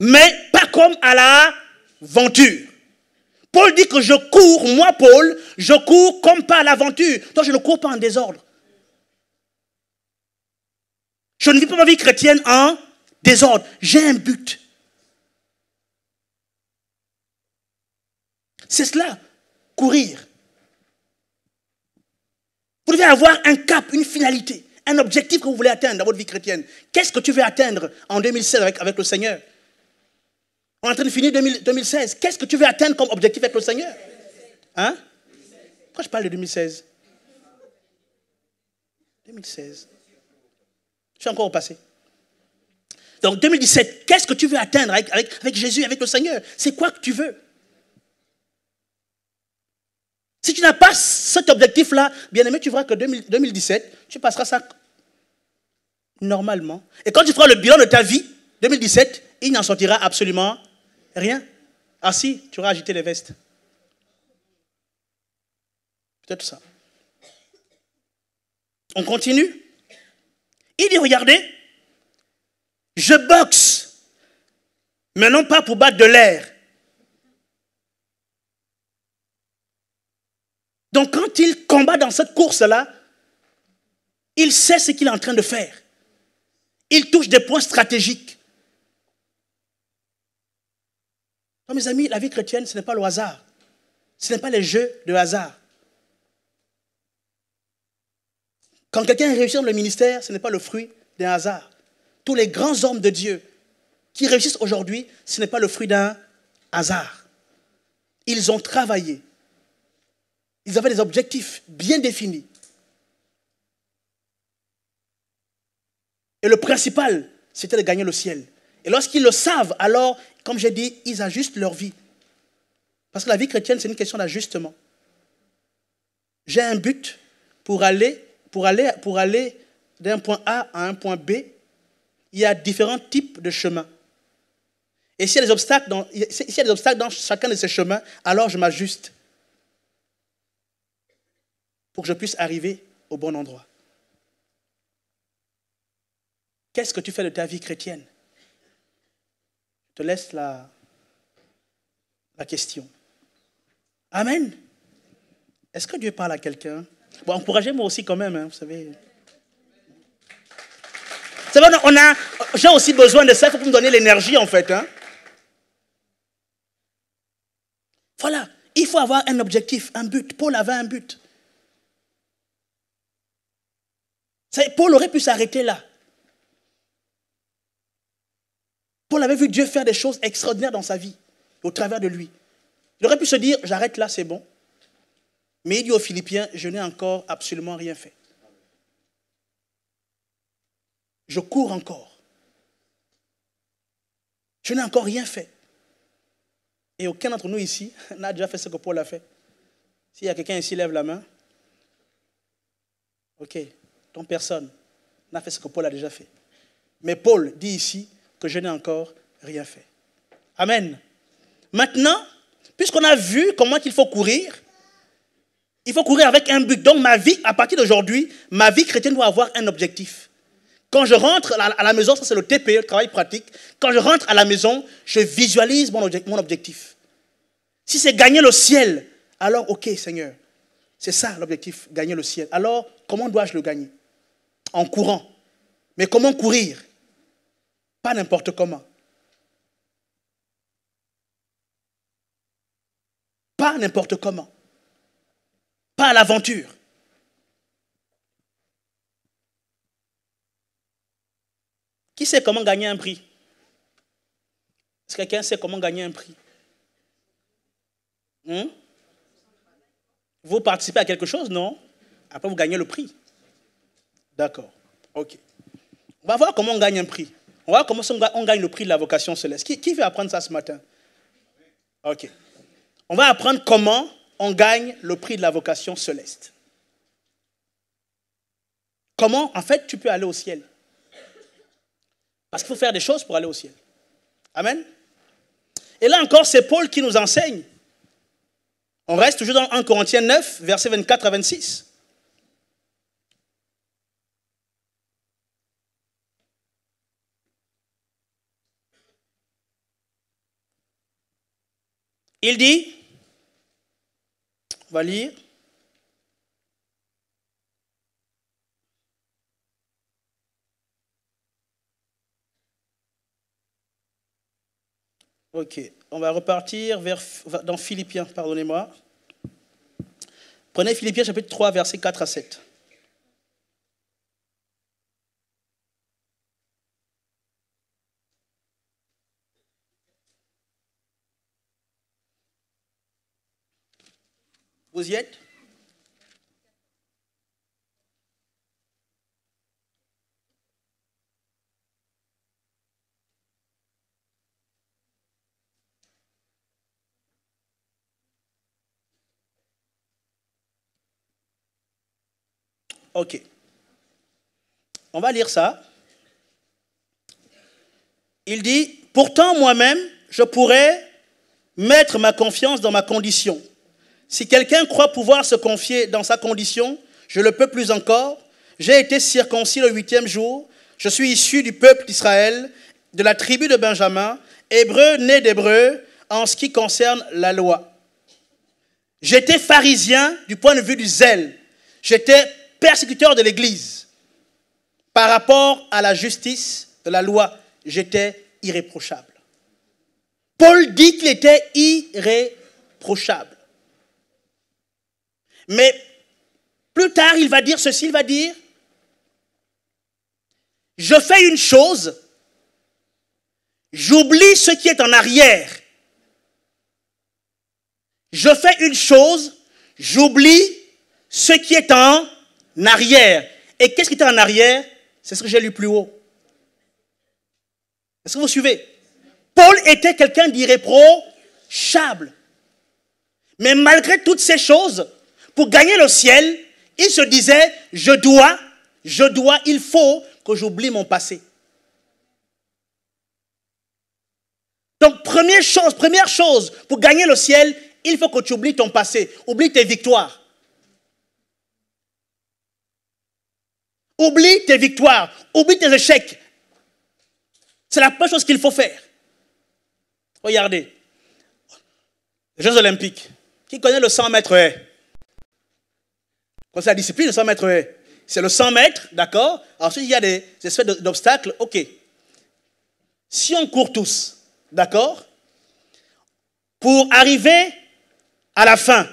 mais pas comme à la venture. Paul dit que je cours, moi Paul, je cours comme pas à l'aventure. Donc je ne cours pas en désordre. Je ne vis pas ma vie chrétienne en désordre. J'ai un but. C'est cela, courir. Vous devez avoir un cap, une finalité, un objectif que vous voulez atteindre dans votre vie chrétienne. Qu'est-ce que tu veux atteindre en 2016 avec, le Seigneur? On est en train de finir 2016. Qu'est-ce que tu veux atteindre comme objectif avec le Seigneur? Hein? Pourquoi je parle de 2016 2016. Je suis encore au passé. Donc 2017, qu'est-ce que tu veux atteindre avec Jésus, avec le Seigneur? C'est quoi que tu veux? Si tu n'as pas cet objectif-là, bien aimé, tu verras que 2017, tu passeras ça normalement. Et quand tu feras le bilan de ta vie, 2017, il n'en sortira absolument rien. Ah si, tu auras agité les vestes. Peut-être ça. On continue. Il dit, regardez, je boxe, mais non pas pour battre de l'air, Donc quand il combat dans cette course-là, il sait ce qu'il est en train de faire. Il touche des points stratégiques. mes amis, la vie chrétienne, ce n'est pas le hasard. Ce n'est pas les jeux de hasard. Quand quelqu'un réussit dans le ministère, ce n'est pas le fruit d'un hasard. Tous les grands hommes de Dieu qui réussissent aujourd'hui, ce n'est pas le fruit d'un hasard. Ils ont travaillé, ils avaient des objectifs bien définis. Et le principal, c'était de gagner le ciel. Et lorsqu'ils le savent, alors, comme j'ai dit, ils ajustent leur vie. Parce que la vie chrétienne, c'est une question d'ajustement. J'ai un but pour aller, pour aller, pour aller d'un point A à un point B. Il y a différents types de chemins. Et s'il y a s'il y a des obstacles dans chacun de ces chemins, alors je m'ajuste pour que je puisse arriver au bon endroit. Qu'est-ce que tu fais de ta vie chrétienne? Je te laisse la, la question. Amen. Est-ce que Dieu parle à quelqu'un? Bon, encouragez-moi aussi quand même, hein, vous savez. C'est vrai, on a, j'ai aussi besoin de ça, il faut me donner l'énergie en fait. Hein. Voilà, il faut avoir un objectif, un but. Paul avait un but. Paul aurait pu s'arrêter là. Paul avait vu Dieu faire des choses extraordinaires dans sa vie, au travers de lui. Il aurait pu se dire, j'arrête là, c'est bon. Mais il dit aux Philippiens, je n'ai encore absolument rien fait. Je cours encore. Je n'ai encore rien fait. Et aucun d'entre nous ici n'a déjà fait ce que Paul a fait. S'il y a quelqu'un ici, lève la main. Ok dont personne n'a fait ce que Paul a déjà fait. Mais Paul dit ici que je n'ai encore rien fait. Amen. Maintenant, puisqu'on a vu comment il faut courir, il faut courir avec un but. Donc ma vie, à partir d'aujourd'hui, ma vie chrétienne doit avoir un objectif. Quand je rentre à la maison, ça c'est le TPE, le travail pratique, quand je rentre à la maison, je visualise mon objectif. Si c'est gagner le ciel, alors ok Seigneur, c'est ça l'objectif, gagner le ciel. Alors comment dois-je le gagner? en courant. Mais comment courir? Pas n'importe comment. Pas n'importe comment. Pas à l'aventure. Qui sait comment gagner un prix? Est-ce que quelqu'un sait comment gagner un prix? Hmm? Vous participez à quelque chose, non Après, vous gagnez le prix. D'accord. OK. On va voir comment on gagne un prix. On va voir comment on gagne le prix de la vocation céleste. Qui, qui veut apprendre ça ce matin? OK. On va apprendre comment on gagne le prix de la vocation céleste. Comment, en fait, tu peux aller au ciel? Parce qu'il faut faire des choses pour aller au ciel. Amen? Et là encore, c'est Paul qui nous enseigne. On reste toujours dans 1 Corinthiens 9, versets 24 à 26. Il dit, on va lire, Ok, on va repartir vers, dans Philippiens, pardonnez-moi. Prenez Philippiens chapitre 3, versets 4 à 7. Ok. On va lire ça. Il dit, pourtant moi-même, je pourrais mettre ma confiance dans ma condition. Si quelqu'un croit pouvoir se confier dans sa condition, je le peux plus encore. J'ai été circoncis le huitième jour. Je suis issu du peuple d'Israël, de la tribu de Benjamin, hébreu né d'hébreu en ce qui concerne la loi. J'étais pharisien du point de vue du zèle. J'étais persécuteur de l'Église, par rapport à la justice de la loi, j'étais irréprochable. Paul dit qu'il était irréprochable. Mais plus tard, il va dire ceci, il va dire, je fais une chose, j'oublie ce qui est en arrière. Je fais une chose, j'oublie ce qui est en arrière. Et qu'est-ce qui était en arrière? C'est ce que j'ai lu plus haut. Est-ce que vous suivez? Paul était quelqu'un d'irréprochable. Mais malgré toutes ces choses, pour gagner le ciel, il se disait, je dois, je dois, il faut que j'oublie mon passé. Donc, première chose, première chose, pour gagner le ciel, il faut que tu oublies ton passé, oublie tes victoires. Oublie tes victoires, oublie tes échecs. C'est la première chose qu'il faut faire. Regardez. Les Jeux Olympiques. Qui connaît le 100 mètres haies C'est la discipline, le 100 mètres. C'est le 100 mètres, d'accord Ensuite, il y a des espèces d'obstacles. OK. Si on court tous, d'accord Pour arriver à la fin,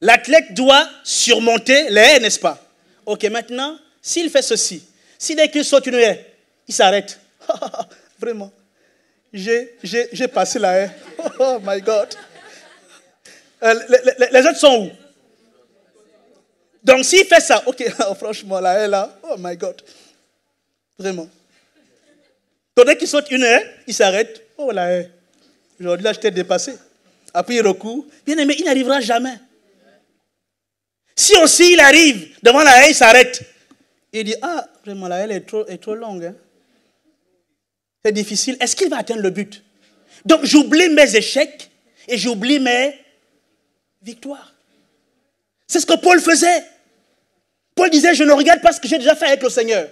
l'athlète doit surmonter les haies, n'est-ce pas? OK, maintenant, s'il fait ceci, si dès qu'il saute une haie, il s'arrête. Vraiment. J'ai passé la haie. Oh my God. Euh, les, autres sont où? Donc s'il fait ça, ok, franchement, la haie là, oh my God. Vraiment. dès qu'il saute une haie, il s'arrête. Oh la haie. Aujourd'hui, là, je t'ai dépassé. Après, il recourt. Bien aimé, il n'arrivera jamais. Si aussi il arrive devant la haie, il s'arrête. Il dit, ah, vraiment, la haie est trop, est trop longue. Hein. C'est difficile. Est-ce qu'il va atteindre le but? Donc, j'oublie mes échecs et j'oublie mes victoires. C'est ce que Paul faisait. Paul disait, je ne regarde pas ce que j'ai déjà fait avec le Seigneur.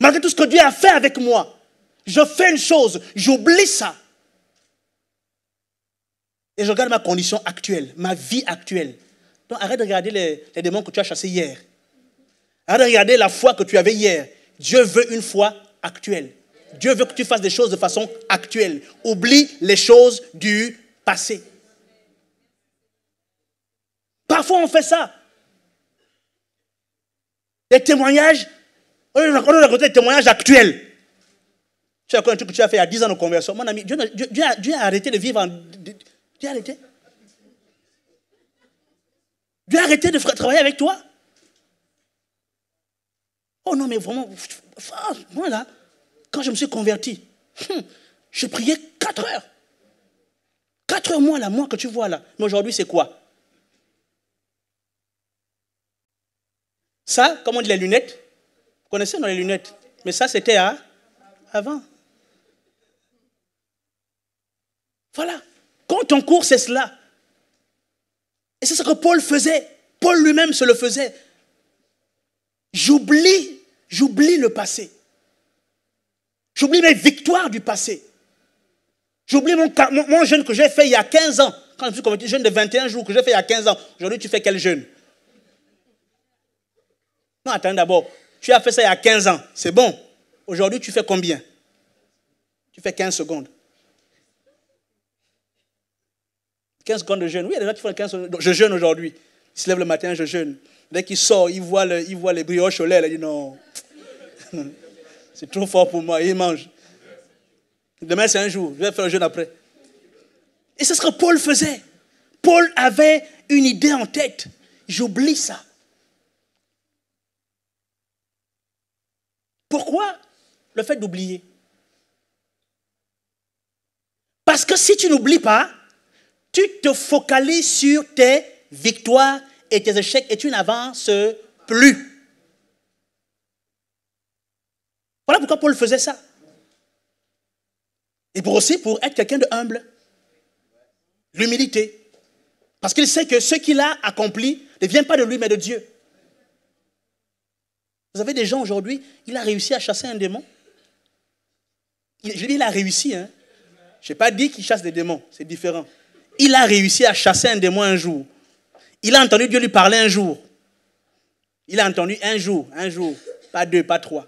Malgré tout ce que Dieu a fait avec moi, je fais une chose, j'oublie ça. Et je regarde ma condition actuelle, ma vie actuelle. Donc arrête de regarder les, démons que tu as chassés hier. Arrête de regarder la foi que tu avais hier. Dieu veut une foi actuelle. Dieu veut que tu fasses des choses de façon actuelle. Oublie les choses du passé. Parfois, on fait ça. Les témoignages, on a raconté des témoignages actuels. Tu as un truc que tu as fait il y a 10 ans de conversion? Mon ami, Dieu, Dieu, a, arrêté de vivre en. Dieu a arrêté. Dieu a arrêté de travailler avec toi. Oh non, mais vraiment, moi là, quand je me suis converti, hum, je priais 4 heures. 4 heures, moi là, moi que tu vois là. Mais aujourd'hui, c'est quoi? Ça, comme on dit les lunettes, vous connaissez dans les lunettes Mais ça, c'était avant. Voilà. Quand ton cours, c'est cela. Et c'est ce que Paul faisait. Paul lui-même se le faisait. J'oublie, j'oublie le passé. J'oublie mes victoires du passé. J'oublie mon, jeûne que j'ai fait il y a 15 ans. Quand je suis converti, jeûne de 21 jours que j'ai fait il y a 15 ans. Aujourd'hui, tu fais quel jeûne? Non, attends d'abord. Tu as fait ça il y a 15 ans. C'est bon. Aujourd'hui, tu fais combien? Tu fais 15 secondes. 15 secondes de jeûne. Oui, il y a des gens qui font 15 secondes. Je jeûne aujourd'hui. Il se lève le matin, je jeûne. Dès qu'il sort, il voit, les brioches au lait. Il dit non. c'est trop fort pour moi. Il mange. Demain, c'est un jour. Je vais faire un jeûne après. Et c'est ce que Paul faisait. Paul avait une idée en tête. J'oublie ça. Pourquoi le fait d'oublier? Parce que si tu n'oublies pas, tu te focalises sur tes victoires et tes échecs et tu n'avances plus. Voilà pourquoi Paul faisait ça. Et pour aussi pour être quelqu'un de humble. L'humilité. Parce qu'il sait que ce qu'il a accompli ne vient pas de lui, mais de Dieu. Vous avez des gens aujourd'hui, il a réussi à chasser un démon. Je dis, il a réussi. Hein. Je n'ai pas dit qu'il chasse des démons, c'est différent. Il a réussi à chasser un démon un jour. Il a entendu Dieu lui parler un jour. Il a entendu un jour, un jour, pas deux, pas trois.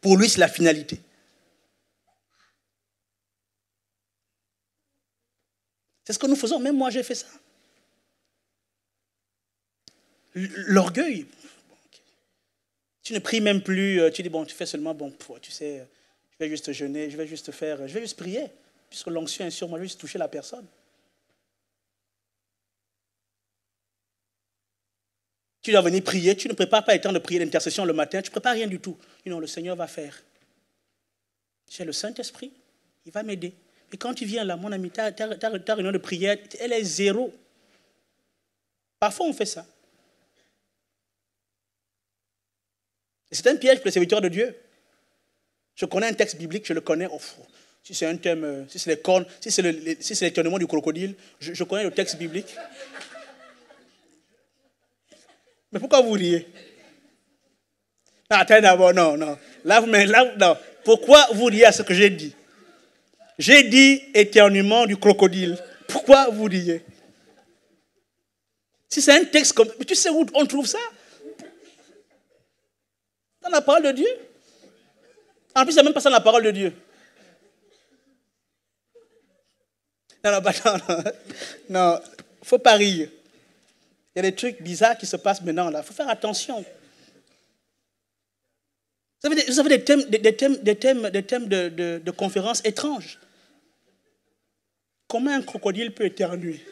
Pour lui, c'est la finalité. C'est ce que nous faisons. Même moi, j'ai fait ça. L'orgueil. Tu ne pries même plus. Euh, tu dis, bon, tu fais seulement, bon, tu sais, je vais juste jeûner, je vais juste faire, je vais juste prier. Puisque l'onction est sur moi, je vais juste toucher la personne. Tu dois venir prier, tu ne prépares pas le temps de prier l'intercession le matin, tu ne prépares rien du tout. Non, le Seigneur va faire. J'ai le Saint-Esprit, il va m'aider. Et quand tu viens là, mon ami, ta, réunion de prière, elle est zéro. Parfois, on fait ça. C'est un piège pour les serviteurs de Dieu. Je connais un texte biblique, je le connais. Oh, si c'est un thème, euh, si c'est les cornes, si c'est l'étonnement du crocodile, je, connais le texte biblique. Mais pourquoi vous riez? Attends d'abord, non, non. Là, là, non. Pourquoi vous riez à ce que j'ai dit? J'ai dit éternuement du crocodile. Pourquoi vous riez? Si c'est un texte comme... tu sais où on trouve ça? Dans la parole de Dieu. En plus, c'est même pas ça la parole de Dieu. Non, non, non, non. Non, faut pas rire. Il y a des trucs bizarres qui se passent maintenant là. Il faut faire attention. Vous avez des, thèmes, des, thèmes, des thèmes, des thèmes de conférences étranges. Comment un crocodile peut éternuer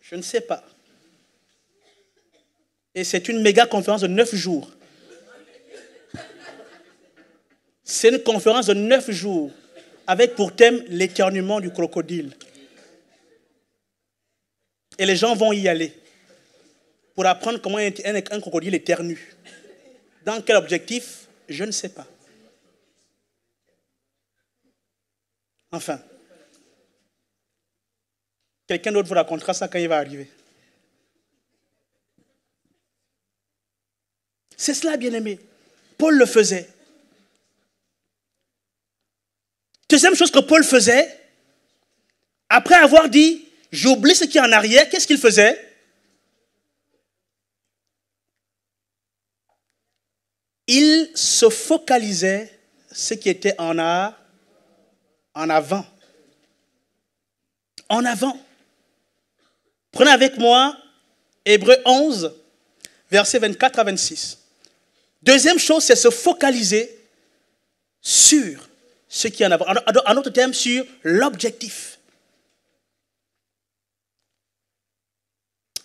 Je ne sais pas. Et c'est une méga conférence de neuf jours. C'est une conférence de neuf jours avec pour thème l'éternuement du crocodile. Et les gens vont y aller pour apprendre comment un, un crocodile éternue. Dans quel objectif? Je ne sais pas. Enfin, quelqu'un d'autre vous racontera ça quand il va arriver. C'est cela, bien aimé. Paul le faisait. Deuxième chose que Paul faisait, après avoir dit, j'oublie ce qui est en arrière, qu'est-ce qu'il faisait? Il se focalisait ce qui était en, a, en avant. en avant. Prenez avec moi Hébreu 11, versets 24 à 26. Deuxième chose, c'est se focaliser sur ce qui en avant. En autre terme, sur l'objectif.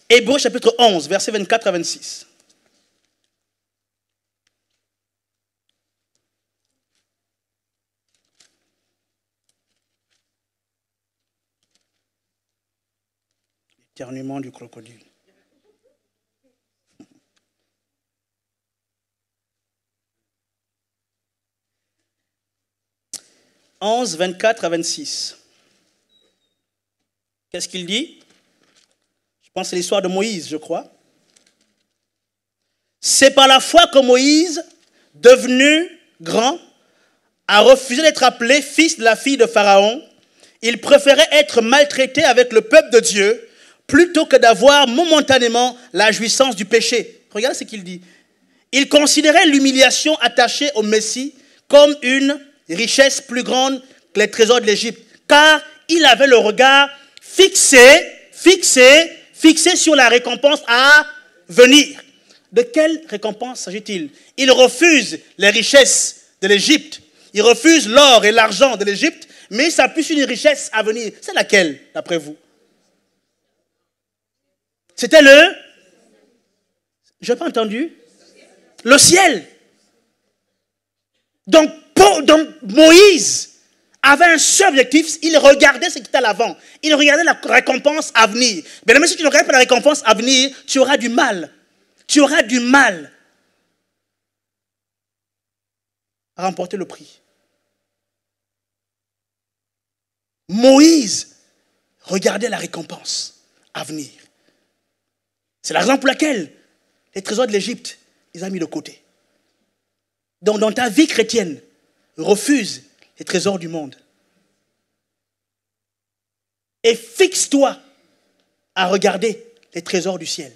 Hébreu chapitre 11, versets 24 à 26. L'éternuement du crocodile. 11, 24 à 26. Qu'est-ce qu'il dit? Je pense que c'est l'histoire de Moïse, je crois. C'est par la foi que Moïse, devenu grand, a refusé d'être appelé fils de la fille de Pharaon. Il préférait être maltraité avec le peuple de Dieu plutôt que d'avoir momentanément la jouissance du péché. Regardez ce qu'il dit. Il considérait l'humiliation attachée au Messie comme une richesse plus grande que les trésors de l'Égypte, car il avait le regard fixé, fixé, fixé sur la récompense à venir. De quelle récompense s'agit-il? Il refuse les richesses de l'Égypte, il refuse l'or et l'argent de l'Égypte, mais il s'appuie une richesse à venir. C'est laquelle, d'après vous? C'était le... Je n'ai pas entendu Le ciel. Donc donc Moïse avait un seul objectif, il regardait ce qui était à l'avant. Il regardait la récompense à venir. Mais même si tu ne regardes pas la récompense à venir, tu auras du mal. Tu auras du mal à remporter le prix. Moïse regardait la récompense à venir. C'est la raison pour laquelle les trésors de l'Égypte, ils ont mis de côté. Donc dans ta vie chrétienne, refuse les trésors du monde. Et fixe-toi à regarder les trésors du ciel.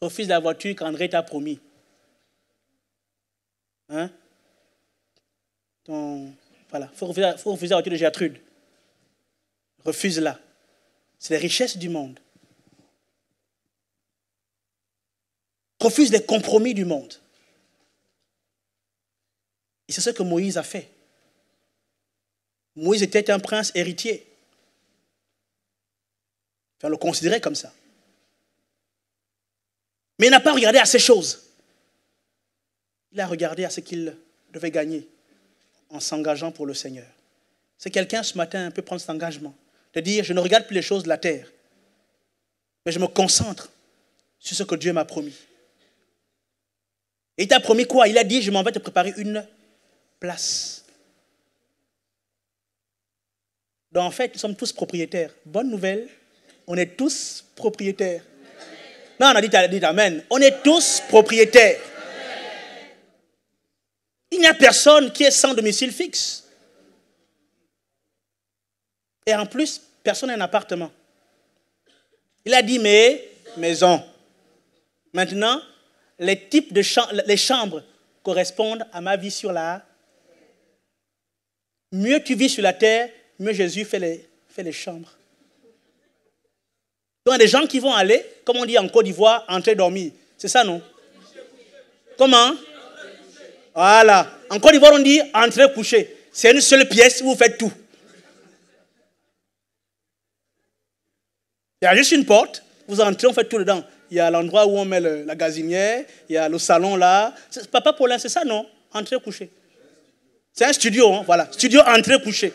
Refuse la voiture qu'André t'a promis. Hein? voilà, il faut refuser, faut refuser la voiture de Gertrude. Refuse-la. C'est les richesses du monde. Refuse les compromis du monde. Et c'est ce que Moïse a fait. Moïse était un prince héritier. On le considérait comme ça. Mais il n'a pas regardé à ces choses. Il a regardé à ce qu'il devait gagner en s'engageant pour le Seigneur. C'est quelqu'un ce matin peut prendre cet engagement, de dire, je ne regarde plus les choses de la terre, mais je me concentre sur ce que Dieu m'a promis. Et il t'a promis quoi? Il a dit, je m'en vais te préparer une Donc en fait, nous sommes tous propriétaires. Bonne nouvelle, on est tous propriétaires. Non, on a dit, dit Amen. On est tous propriétaires. Il n'y a personne qui est sans domicile fixe. Et en plus, personne n'a un appartement. Il a dit, mais maison. Maintenant, les types de les chambres correspondent à ma vie sur la Mieux tu vis sur la terre, mieux Jésus fait les, chambres. Donc il y a des gens qui vont aller, comme on dit en Côte d'Ivoire, entrer dormir. C'est ça, non? Comment? Voilà. En Côte d'Ivoire, on dit entrer coucher. C'est une seule pièce vous faites tout. Il y a juste une porte, vous entrez, on fait tout dedans. Il y a l'endroit où on met la gazinière, il y a le salon là. Papa Paulin, c'est ça, non? Entrer coucher. C'est un studio, hein, voilà. Studio entrée couché.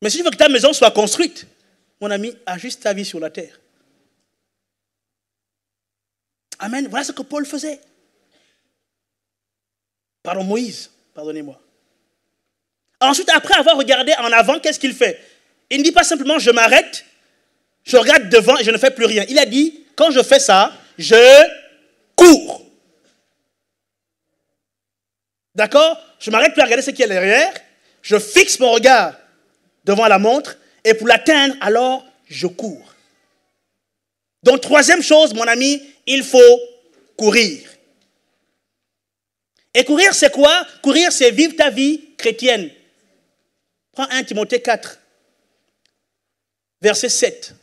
Mais si tu veux que ta maison soit construite, mon ami, ajuste ta vie sur la terre. Amen. Voilà ce que Paul faisait. Pardon, Moïse, pardonnez-moi. Ensuite, après avoir regardé en avant, qu'est-ce qu'il fait? Il ne dit pas simplement je m'arrête, je regarde devant et je ne fais plus rien. Il a dit, quand je fais ça, je cours. D'accord? Je m'arrête à regarder ce qui est derrière. Je fixe mon regard devant la montre. Et pour l'atteindre, alors, je cours. Donc, troisième chose, mon ami, il faut courir. Et courir, c'est quoi? Courir, c'est vivre ta vie chrétienne. Prends 1 Timothée 4, verset 7.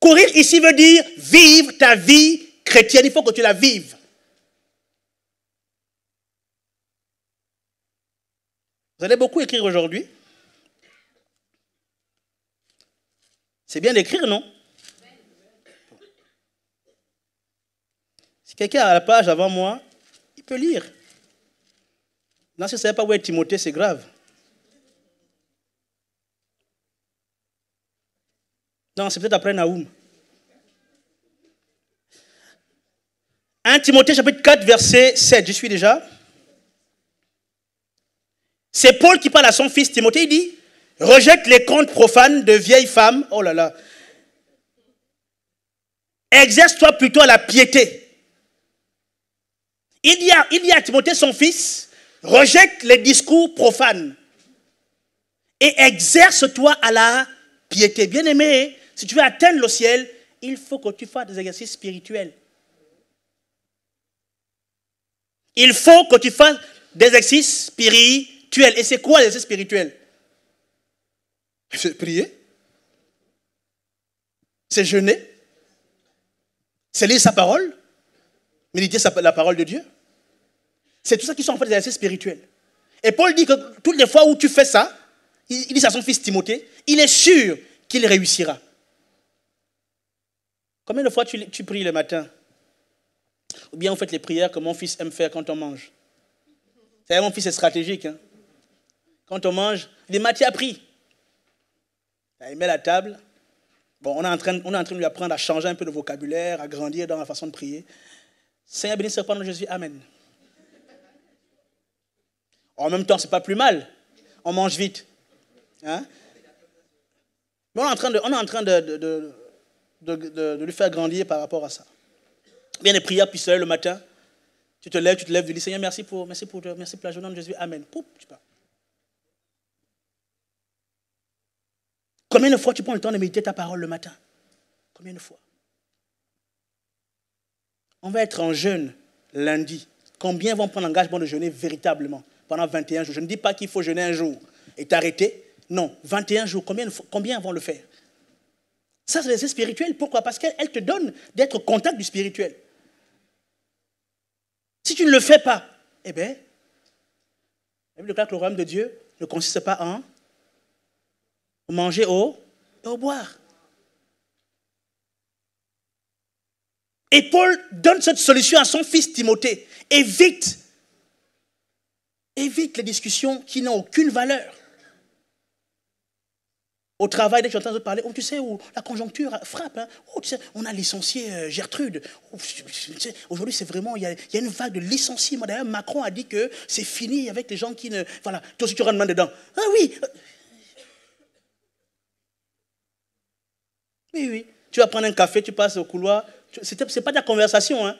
Courir ici veut dire vivre ta vie chrétienne. Il faut que tu la vives. Vous allez beaucoup écrire aujourd'hui. C'est bien d'écrire, non? Si quelqu'un a la page avant moi, il peut lire. Non, si ne savez pas où est Timothée, c'est grave. Non, c'est peut-être après Naoum. 1 Timothée chapitre 4, verset 7, je suis déjà. C'est Paul qui parle à son fils Timothée, il dit, rejette les contes profanes de vieilles femmes. Oh là là. Exerce-toi plutôt à la piété. Il dit, à, il dit à Timothée, son fils, rejette les discours profanes et exerce-toi à la piété. Bien aimé, si tu veux atteindre le ciel, il faut que tu fasses des exercices spirituels. Il faut que tu fasses des exercices spirituels. Et c'est quoi les exercices spirituels? C'est prier. C'est jeûner. C'est lire sa parole. Méditer la parole de Dieu. C'est tout ça qui sont en fait des exercices spirituels. Et Paul dit que toutes les fois où tu fais ça, il dit à son fils Timothée, il est sûr qu'il réussira. Combien de fois tu, tu pries le matin? Ou bien vous faites les prières que mon fils aime faire quand on mange Vous savez, mon fils est stratégique. Hein? Quand on mange, il dit Mathieu a pris. Il met la table. Bon, on est, en train, on est de lui apprendre à changer un peu de vocabulaire, à grandir dans la façon de prier. Seigneur bénisse ce de Jésus. Amen. En même temps, ce n'est pas plus mal. On mange vite. Hein? Mais on est en train est de, lui faire grandir par rapport à ça. Bien des prières, puis le matin, tu te lèves, tu te lèves, tu dis Seigneur, merci pour, merci pour, merci pour la journée de Jésus, Amen. Poup, tu pars. Combien de fois tu prends le temps de méditer ta parole le matin? Combien de fois? On va être en jeûne lundi. Combien vont prendre l'engagement de jeûner véritablement pendant 21 jours? Je ne dis pas qu'il faut jeûner un jour et t'arrêter. Non, 21 jours. Combien, combien vont le faire? Ça, c'est spirituel. Pourquoi? Parce qu'elle te donne d'être au contact du spirituel. Si tu ne le fais pas, eh bien, le le royaume de Dieu ne consiste pas en manger au, et au boire. Et Paul donne cette solution à son fils Timothée. Évite, évite les discussions qui n'ont aucune valeur au travail, dès que j'entends parler, oh, tu sais, où la conjoncture frappe. Hein. Oh, tu sais, on a licencié euh, Gertrude. Oh, aujourd'hui, c'est vraiment, il y, a, une vague de licenciements. D'ailleurs, Macron a dit que c'est fini avec les gens qui ne. Voilà, toi aussi, tu rentres dedans. Ah oui Oui, oui. Tu vas prendre un café, tu passes au couloir. Ce n'est pas de la conversation. Hein.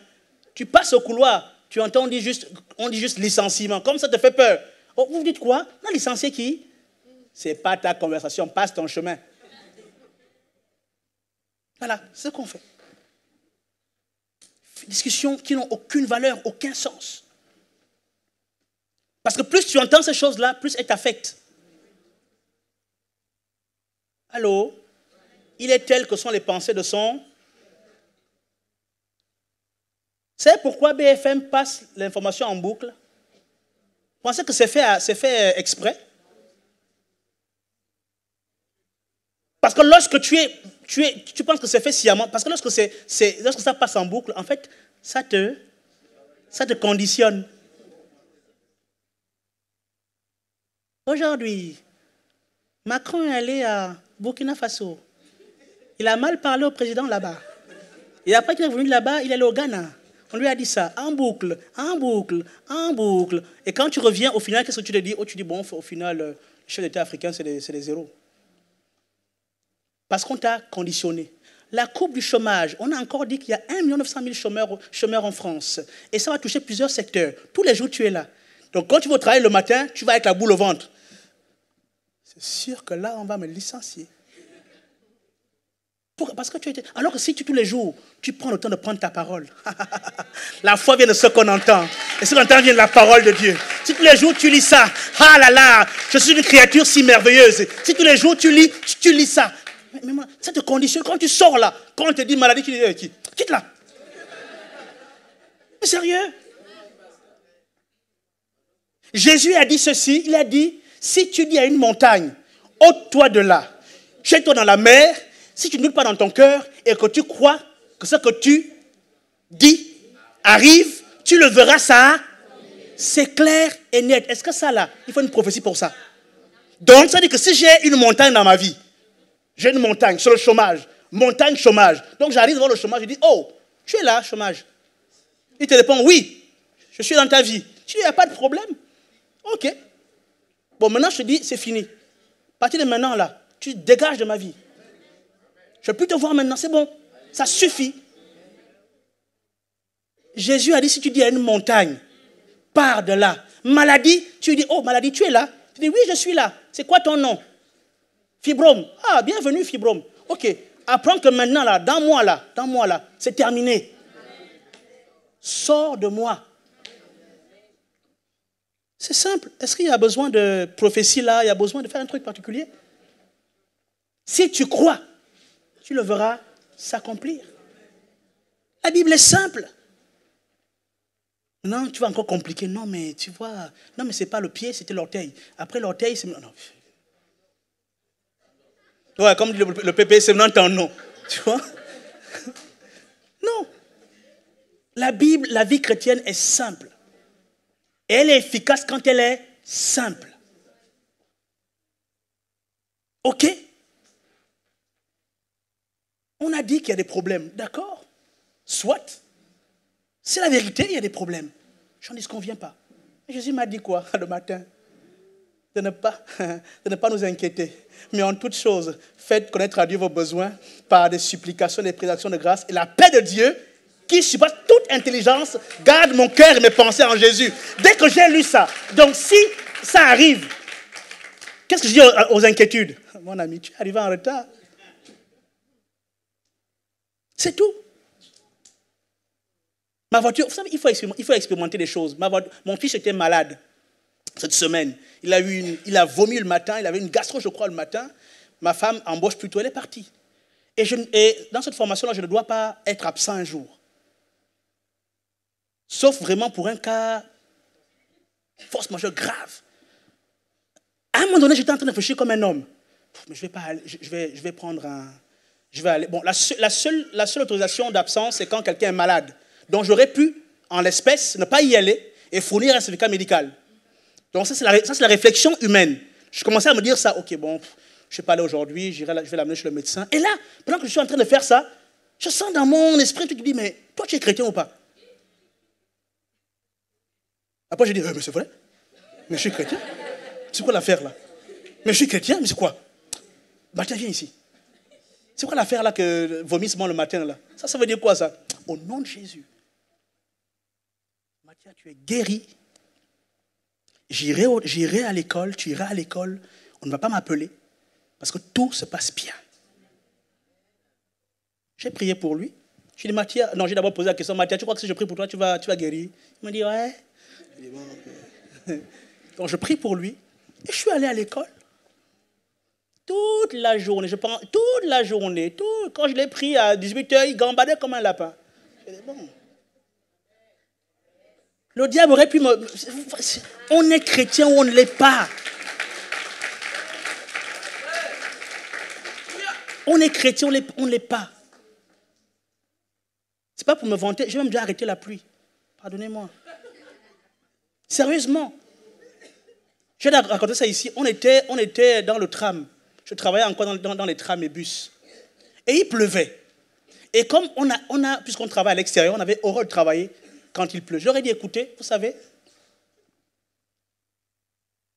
Tu passes au couloir, tu entends, on dit juste, on dit juste licenciement. Comme ça te fait peur. Oh, vous dites quoi? On a licencié qui? N'est pas ta conversation, passe ton chemin. Voilà, ce qu'on fait. Discussions qui n'ont aucune valeur, aucun sens. Parce que plus tu entends ces choses-là, plus elles t'affectent. Allô? Il est tel que sont les pensées de son. C'est pourquoi BFM passe l'information en boucle pensez que c'est fait, fait exprès Parce que lorsque tu es, tu es, tu penses que c'est fait sciemment, parce que lorsque, c'est, lorsque ça passe en boucle, en fait, ça te, ça te conditionne. Aujourd'hui, Macron est allé à Burkina Faso. Il a mal parlé au président là-bas. Et après qu'il est venu là-bas, il est allé au Ghana. On lui a dit ça, en boucle, en boucle, en boucle. Et quand tu reviens, au final, qu'est-ce que tu te dis? Oh, tu dis, bon, au final, le chef d'État africain, c'est des, des zéros. Parce qu'on t'a conditionné. La coupe du chômage, on a encore dit qu'il y a 1 900 000 chômeurs, chômeurs en France. Et ça va toucher plusieurs secteurs. Tous les jours, tu es là. Donc quand tu vas travailler le matin, tu vas avec la boule au ventre. C'est sûr que là, on va me licencier. parce que tu étais. Alors que si tu, tous les jours, tu prends le temps de prendre ta parole, la foi vient de ce qu'on entend. Et ce qu'on entend vient de la parole de Dieu. Si tous les jours tu lis ça, ah là là, je suis une créature si merveilleuse. Si tous les jours tu lis, tu, lis ça. Mais, moi, ça te conditionne. Quand tu sors là, quand on te dit maladie, tu eh, quitte là. Sérieux Jésus a dit ceci, il a dit, si tu dis à une montagne, ôte-toi de là, jette-toi dans la mer, si tu ne doutes pas dans ton cœur et que tu crois que ce que tu dis arrive, tu le verras ça. C'est clair et net. Est-ce que ça là, il faut une prophétie pour ça? Donc ça dire que si j'ai une montagne dans ma vie, j'ai une montagne sur le chômage, montagne chômage. Donc j'arrive devant le chômage, je dis, oh, tu es là, chômage. Il te répond, oui, je suis dans ta vie. Tu dis, il n'y a pas de problème. Ok. Bon, maintenant, je te dis, c'est fini. À partir de maintenant, là, tu dégages de ma vie. Je ne peux plus te voir maintenant, c'est bon. Ça suffit. Jésus a dit, si tu dis à une montagne, pars de là. Maladie, tu dis, oh, maladie, tu es là. Tu dis, oui, je suis là. C'est quoi ton nom? Fibrome. Ah, bienvenue, fibrome. Ok. Apprends que maintenant, là, dans moi, là, dans moi, là, c'est terminé. Sors de moi. C'est simple. Est-ce qu'il y a besoin de prophétie là? Il y a besoin de faire un truc particulier? Si tu crois, tu le verras s'accomplir. La Bible est simple. Non, tu vas encore compliquer. Non, mais tu vois, non, mais ce n'est pas le pied, c'était l'orteil. Après l'orteil, c'est. Non. Ouais, comme le, le PP, c'est ton nom. Tu vois Non. La Bible, la vie chrétienne est simple elle est efficace quand elle est simple. OK? On a dit qu'il y a des problèmes. D'accord? Soit. C'est la vérité, il y a des problèmes. J'en dis ce qu'on vient pas. Jésus m'a dit quoi le matin? de ne, pas, nous inquiéter. Mais en toute chose, faites connaître à Dieu vos besoins par des supplications, des prédictions de grâce. Et la paix de Dieu, qui surpasse toute intelligence, garde mon cœur et mes pensées en Jésus. Dès que j'ai lu ça, donc si ça arrive, qu'est-ce que je dis aux, inquiétudes? Mon ami, tu es arrivé en retard. C'est tout. Ma voiture, vous savez, il faut, il faut expérimenter des choses. Ma mon fils était malade cette semaine. Il a, eu il a vomi le matin, il avait une gastro, je crois, le matin. Ma femme embauche plutôt, elle est partie. Et, je, et dans cette formation-là, je ne dois pas être absent un jour. Sauf vraiment pour un cas force majeure grave. À un moment donné, j'étais en train de réfléchir comme un homme. Mais je vais pas je, vais, je vais prendre un. Je vais aller. Bon, la, la seule, la seule autorisation d'absence, c'est quand quelqu'un est malade. Donc j'aurais pu, en l'espèce, ne pas y aller et fournir un certificat médical. Donc ça, c'est la, la réflexion humaine. Je commençais à me dire ça, ok, bon, je ne vais pas aller aujourd'hui, je vais l'amener chez le médecin. Et là, pendant que je suis en train de faire ça, je sens dans mon esprit, tu te dis, mais toi, tu es chrétien ou pas? Après, j'ai dit, euh, mais c'est vrai. Mais je suis chrétien. C'est quoi l'affaire là? Mais je suis chrétien, mais c'est quoi? Tiens, viens ici. C'est quoi l'affaire là que vomissement le matin là? Ça, ça veut dire quoi ça? Au nom de Jésus. Mathia, tu es guéri. J'irai à l'école, tu iras à l'école. On ne va pas m'appeler parce que tout se passe bien. J'ai prié pour lui. Je lui ai dit, Mathia, non, j'ai d'abord posé la question, Mathia, tu crois que si je prie pour toi, tu vas, tu vas guérir? Il m'a dit, ouais. Donc je prie pour lui et je suis allé à l'école. Toute la journée, je prends toute la journée, tout, quand je l'ai pris à 18h, il gambadait comme un lapin. Bon. Le diable aurait pu me... On est chrétien ou on ne l'est pas. On est chrétien, on ne l'est pas. C'est pas pour me vanter, je vais même déjà arrêter la pluie. Pardonnez-moi. Sérieusement. Je vais raconter ça ici. On était, dans le tram. Je travaillais encore dans, dans, les trams et bus. Et il pleuvait. Et comme on a, on a puisqu'on travaille à l'extérieur, on avait horreur de travailler quand il pleut. J'aurais dit, écoutez, vous savez,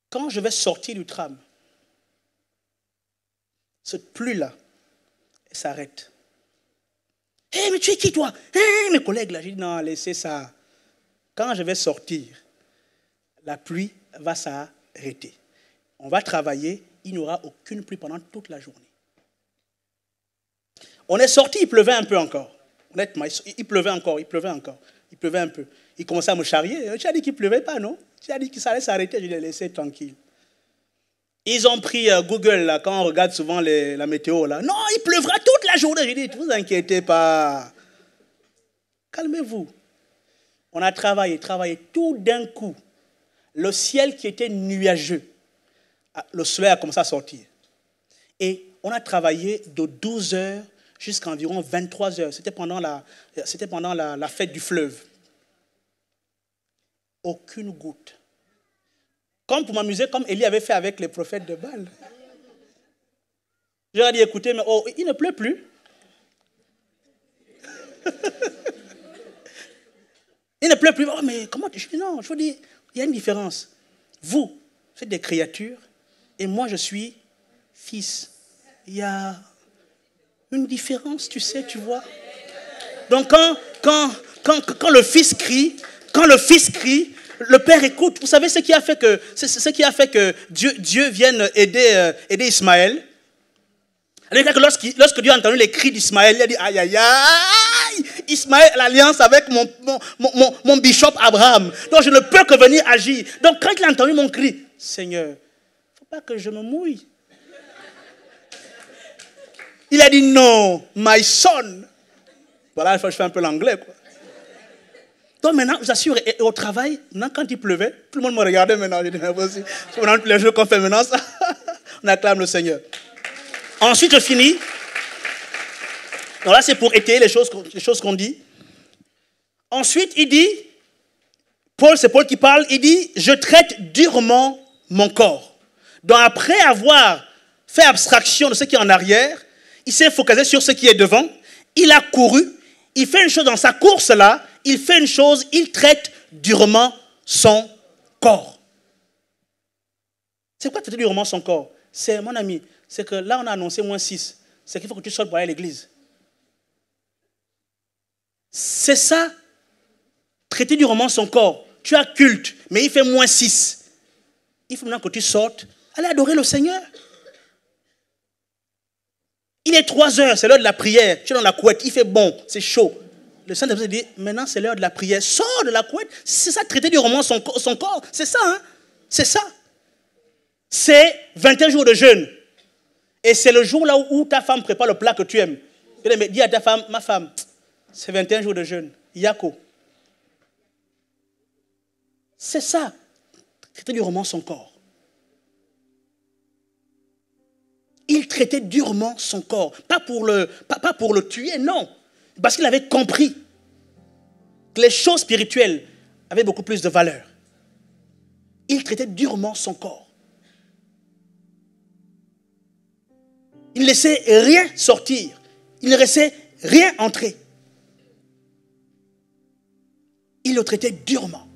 quand je vais sortir du tram, cette pluie-là, s'arrête. Hé, mais tu es qui toi? Hé, mes collègues là, j'ai dit, non, laissez ça. Quand je vais sortir, la pluie va s'arrêter. On va travailler, il n'y aura aucune pluie pendant toute la journée. On est sorti, il pleuvait un peu encore. Honnêtement, il pleuvait encore, il pleuvait encore. Il pleuvait un peu. Il commençait à me charrier. Tu as dit qu'il ne pleuvait pas, non? Tu as dit qu'il allait s'arrêter. Je l'ai laissé tranquille. Ils ont pris euh, Google, là, quand on regarde souvent la météo. Là. Non, il pleuvra toute la journée. J'ai dit, ne vous inquiétez pas. Calmez-vous. On a travaillé, travaillé tout d'un coup. Le ciel qui était nuageux, ah, le soleil a commencé à sortir. Et on a travaillé de 12 heures jusqu'à environ 23 heures. C'était pendant, la, c'était pendant la, fête du fleuve. Aucune goutte. Comme pour m'amuser, comme Élie avait fait avec les prophètes de Baal. J'aurais dit, écoutez, mais oh, il ne pleut plus. il ne pleut plus. Oh, mais comment dis non, je vous dis, il y a une différence. Vous, vous êtes des créatures, et moi, je suis fils. Il y a une différence, tu sais, tu vois. Donc quand, le fils crie, quand le fils crie, le père écoute. Vous savez ce qui a fait que, ce qui a fait que Dieu, vienne aider, euh, Ismaël? Lorsque, lorsque Dieu a entendu les cris d'Ismaël, il a dit Aïe, aïe, aïe, Ismaël, l'alliance avec mon, bishop Abraham. Donc je ne peux que venir agir. Donc quand il a entendu mon cri, Seigneur, il ne faut pas que je me mouille. Il a dit non, my son. Voilà, je fais un peu l'anglais. Donc maintenant, je vous assure, et, au travail, maintenant, quand il pleuvait, tout le monde me regardait maintenant. Je dis, mais maintenant, tous les jours qu'on fait maintenant on acclame le Seigneur. Ensuite, je finis. Donc là, c'est pour étayer les choses, les choses qu'on dit. Ensuite, il dit, Paul, c'est Paul qui parle, il dit, je traite durement mon corps. Donc après avoir fait abstraction de ce qui est en arrière, il s'est focalisé sur ce qui est devant, il a couru, il fait une chose dans sa course-là, il fait une chose, il traite durement son corps. C'est quoi traiter durement son corps? C'est, mon ami, c'est que là on a annoncé moins 6. C'est qu'il faut que tu sortes pour aller à l'église. C'est ça, traiter durement son corps. Tu as culte, mais il fait moins 6. Il faut maintenant que tu sortes, aller adorer le Seigneur. Il est 3 heures, c'est l'heure de la prière. Tu es dans la couette, il fait bon, c'est chaud. Le Saint-Esprit dit, maintenant c'est l'heure de la prière. Sors de la couette. C'est ça, traiter du roman son, son corps. C'est ça, hein? C'est ça. C'est 21 jours de jeûne. Et c'est le jour là où, ta femme prépare le plat que tu aimes. Dis à ta femme, ma femme, c'est 21 jours de jeûne. Yako. C'est ça. Traiter du roman son corps. Il traitait durement son corps. Pas pour le, tuer, non. Parce qu'il avait compris que les choses spirituelles avaient beaucoup plus de valeur. Il traitait durement son corps. Il ne laissait rien sortir. Il ne laissait rien entrer. Il le traitait durement.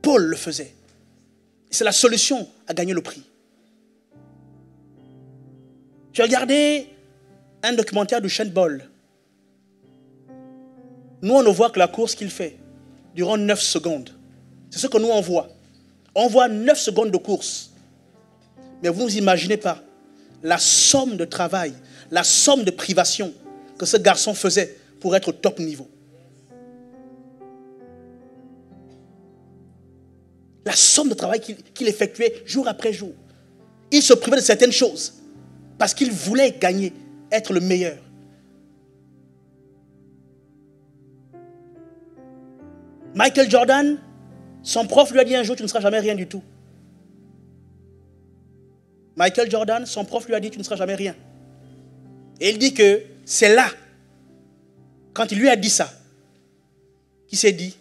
Paul le faisait. C'est la solution à gagner le prix. J'ai regardé un documentaire du Shane Ball. Nous, on ne voit que la course qu'il fait durant 9 secondes. C'est ce que nous, on voit. On voit 9 secondes de course. Mais vous n'imaginez pas la somme de travail, la somme de privation que ce garçon faisait pour être au top niveau. La somme de travail qu'il effectuait jour après jour. Il se privait de certaines choses parce qu'il voulait gagner, être le meilleur. Michael Jordan, son prof lui a dit un jour, tu ne seras jamais rien du tout. Michael Jordan, son prof lui a dit, tu ne seras jamais rien. Et il dit que c'est là, quand il lui a dit ça, qu'il s'est dit,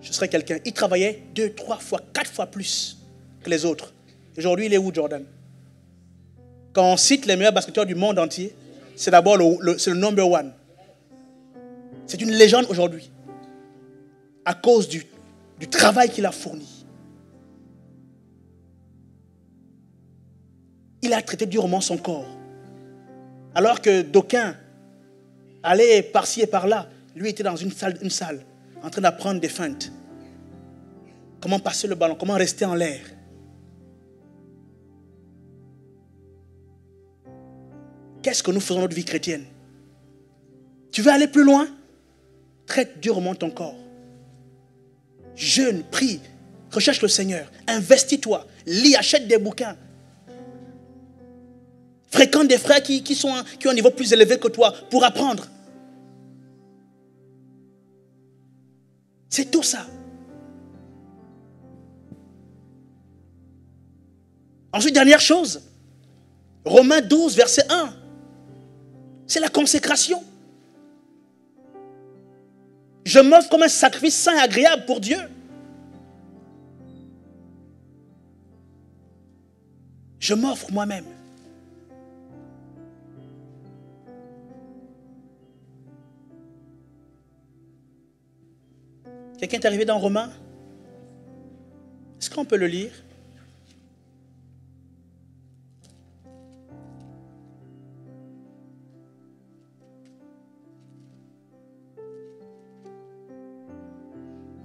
je serai quelqu'un. Il travaillait deux, trois fois, quatre fois plus que les autres. Aujourd'hui, il est où, Jordan? Quand on cite les meilleurs basketteurs du monde entier, c'est d'abord le, le number one. C'est une légende aujourd'hui. À cause du, travail qu'il a fourni. Il a traité durement son corps. Alors que d'aucuns allaient par-ci et par-là, lui était dans une salle, une salle en train d'apprendre des feintes. Comment passer le ballon, comment rester en l'air. Qu'est-ce que nous faisons dans notre vie chrétienne? Tu veux aller plus loin? Traite durement ton corps. Jeûne, prie, recherche le Seigneur, investis-toi, lis, achète des bouquins. Fréquente des frères qui, sont, qui ont un niveau plus élevé que toi pour apprendre. C'est tout ça. Ensuite, dernière chose, Romains 12, verset 1, c'est la consécration. Je m'offre comme un sacrifice saint et agréable pour Dieu. Je m'offre moi-même. Quelqu'un est arrivé dans Romains? Est-ce qu'on peut le lire?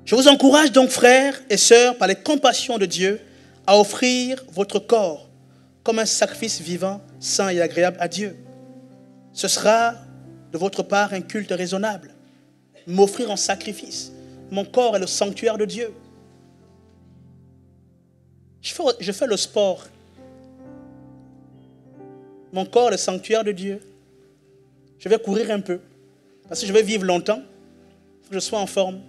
Je vous encourage donc, frères et sœurs, par les compassions de Dieu, à offrir votre corps comme un sacrifice vivant, saint et agréable à Dieu. Ce sera de votre part un culte raisonnable. M'offrir en sacrifice. Mon corps est le sanctuaire de Dieu. Je fais, je fais le sport. Mon corps est le sanctuaire de Dieu. Je vais courir un peu. Parce que je vais vivre longtemps. Il faut que je sois en forme.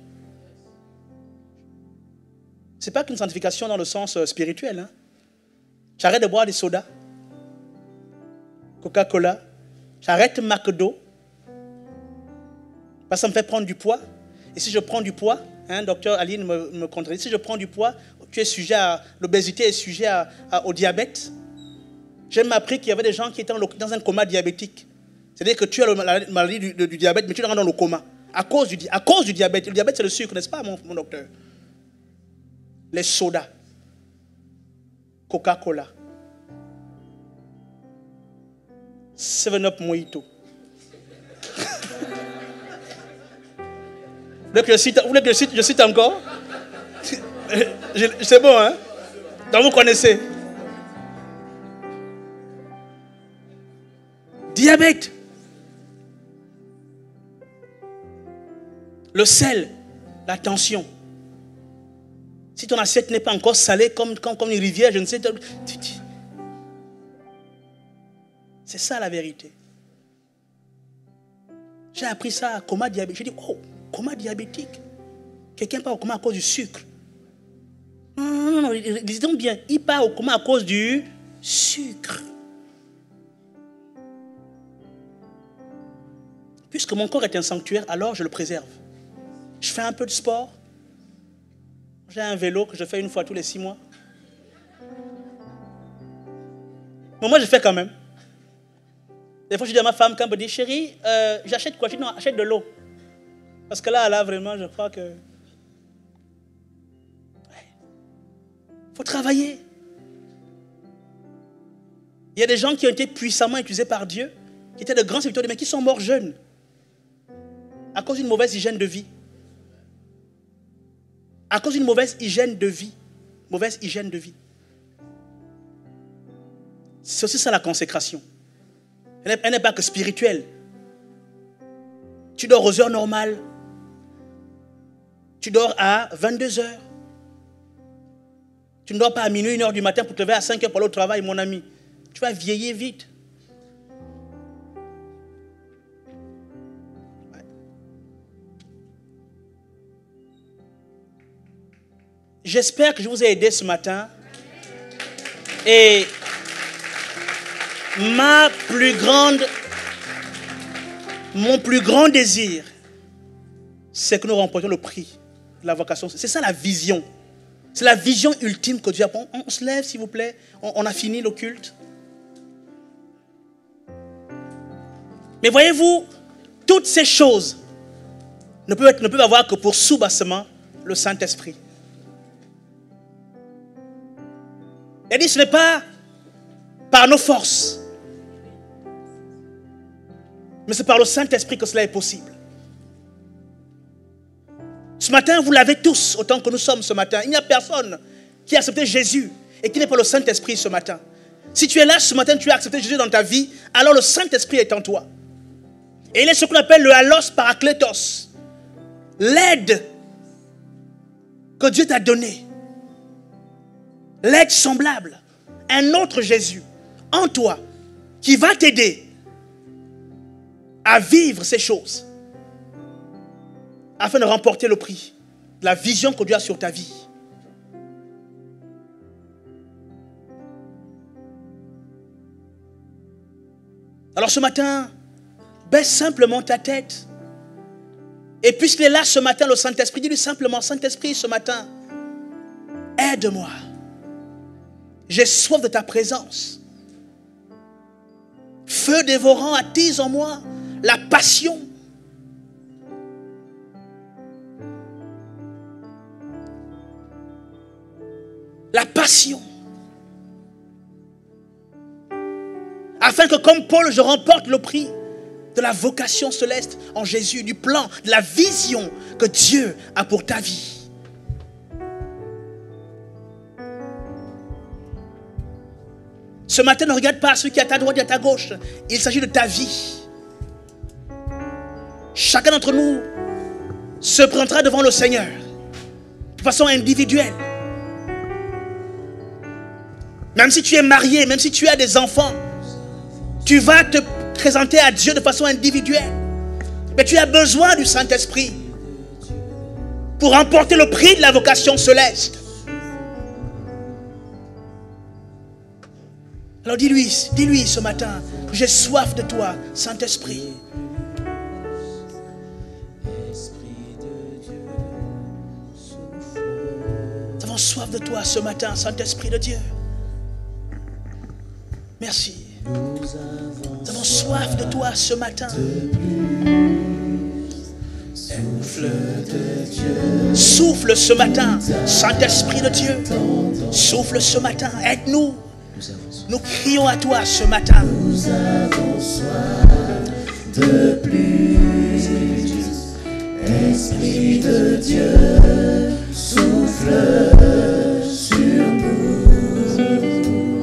Ce n'est pas qu'une sanctification dans le sens euh, spirituel. Hein. J'arrête de boire des sodas, Coca-Cola, j'arrête McDo, parce que ça me fait prendre du poids. Et si je prends du poids, hein, docteur Aline me, me contredit, si je prends du poids, tu es sujet à l'obésité, est sujet au diabète. J'ai appris qu'il y avait des gens qui étaient dans un coma diabétique. C'est-à-dire que tu as la maladie du, diabète, mais tu es dans le coma. À cause du diabète. Le diabète, c'est le sucre, n'est-ce pas, mon docteur? Les sodas, Coca-Cola, 7-Up Mojito. Vous voulez que je cite, vous je cite, je cite encore? C'est bon, hein? Donc vous connaissez. Diabète. Le sel, la tension. Si ton assiette n'est pas encore salée comme, comme, une rivière, je ne sais. C'est ça la vérité. J'ai appris ça à coma diabétique. J'ai dit, oh, coma diabétique. Quelqu'un part au coma à cause du sucre. Non, non, non, disons bien, il part au coma à cause du sucre. Puisque mon corps est un sanctuaire, alors je le préserve. Je fais un peu de sport, j'ai un vélo que je fais une fois tous les six mois. Mais moi, je fais quand même. Des fois, je dis à ma femme, quand elle me dit, chérie, euh, j'achète quoi? Je dis, non, achète de l'eau. Parce que là, là, vraiment, je crois que... Il faut travailler. Il y a des gens qui ont été puissamment utilisés par Dieu, qui étaient de grands serviteurs, mais qui sont morts jeunes, à cause d'une mauvaise hygiène de vie à cause d'une mauvaise hygiène de vie. Mauvaise hygiène de vie. C'est aussi ça la consécration. Elle n'est pas que spirituelle. Tu dors aux heures normales. Tu dors à 22 heures. Tu ne dors pas à minuit, 1 heure du matin pour te lever à 5 heures pour aller au travail, mon ami. Tu vas vieillir vite. J'espère que je vous ai aidé ce matin. Et ma plus grande, mon plus grand désir, c'est que nous remportions le prix de la vocation. C'est ça la vision. C'est la vision ultime que Dieu a. On, on se lève, s'il vous plaît. On, a fini le culte. Mais voyez-vous, toutes ces choses ne peuvent, ne peuvent avoir que pour sous-bassement le Saint-Esprit. Il dit, ce n'est pas par nos forces, mais c'est par le Saint-Esprit que cela est possible. Ce matin, vous l'avez tous, autant que nous sommes ce matin. Il n'y a personne qui a accepté Jésus et qui n'est pas le Saint-Esprit ce matin. Si tu es là ce matin, tu as accepté Jésus dans ta vie, alors le Saint-Esprit est en toi. Et il est ce qu'on appelle le halos parakletos. L'aide que Dieu t'a donnée. L'aide semblable. Un autre Jésus en toi qui va t'aider à vivre ces choses afin de remporter le prix de la vision que Dieu a sur ta vie. Alors ce matin, baisse simplement ta tête. Et puisqu'il est là ce matin, le Saint-Esprit, dis-lui simplement, Saint-Esprit, ce matin, aide-moi. J'ai soif de ta présence. Feu dévorant, attise en moi la passion. La passion. Afin que comme Paul, je remporte le prix de la vocation céleste en Jésus, du plan, de la vision que Dieu a pour ta vie. Ce matin, ne regarde pas ceux qui à ta droite et à ta gauche. Il s'agit de ta vie. Chacun d'entre nous se prendra devant le Seigneur de façon individuelle. Même si tu es marié, même si tu as des enfants, tu vas te présenter à Dieu de façon individuelle. Mais tu as besoin du Saint-Esprit pour remporter le prix de la vocation céleste. Alors dis-lui, dis-lui ce matin, j'ai soif de toi, Saint-Esprit. Nous avons soif de toi ce matin, Saint-Esprit de Dieu. Merci. Nous avons soif de toi ce matin. Souffle de Dieu. Souffle ce matin, Saint-Esprit de Dieu. Souffle ce matin, aide-nous. Nous crions à toi ce matin. Nous avons soif de plus. Esprit de Dieu, souffle sur nous.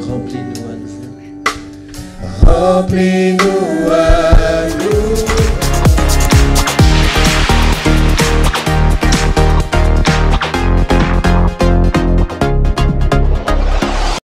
Remplis-nous à nouveau. Remplis-nous à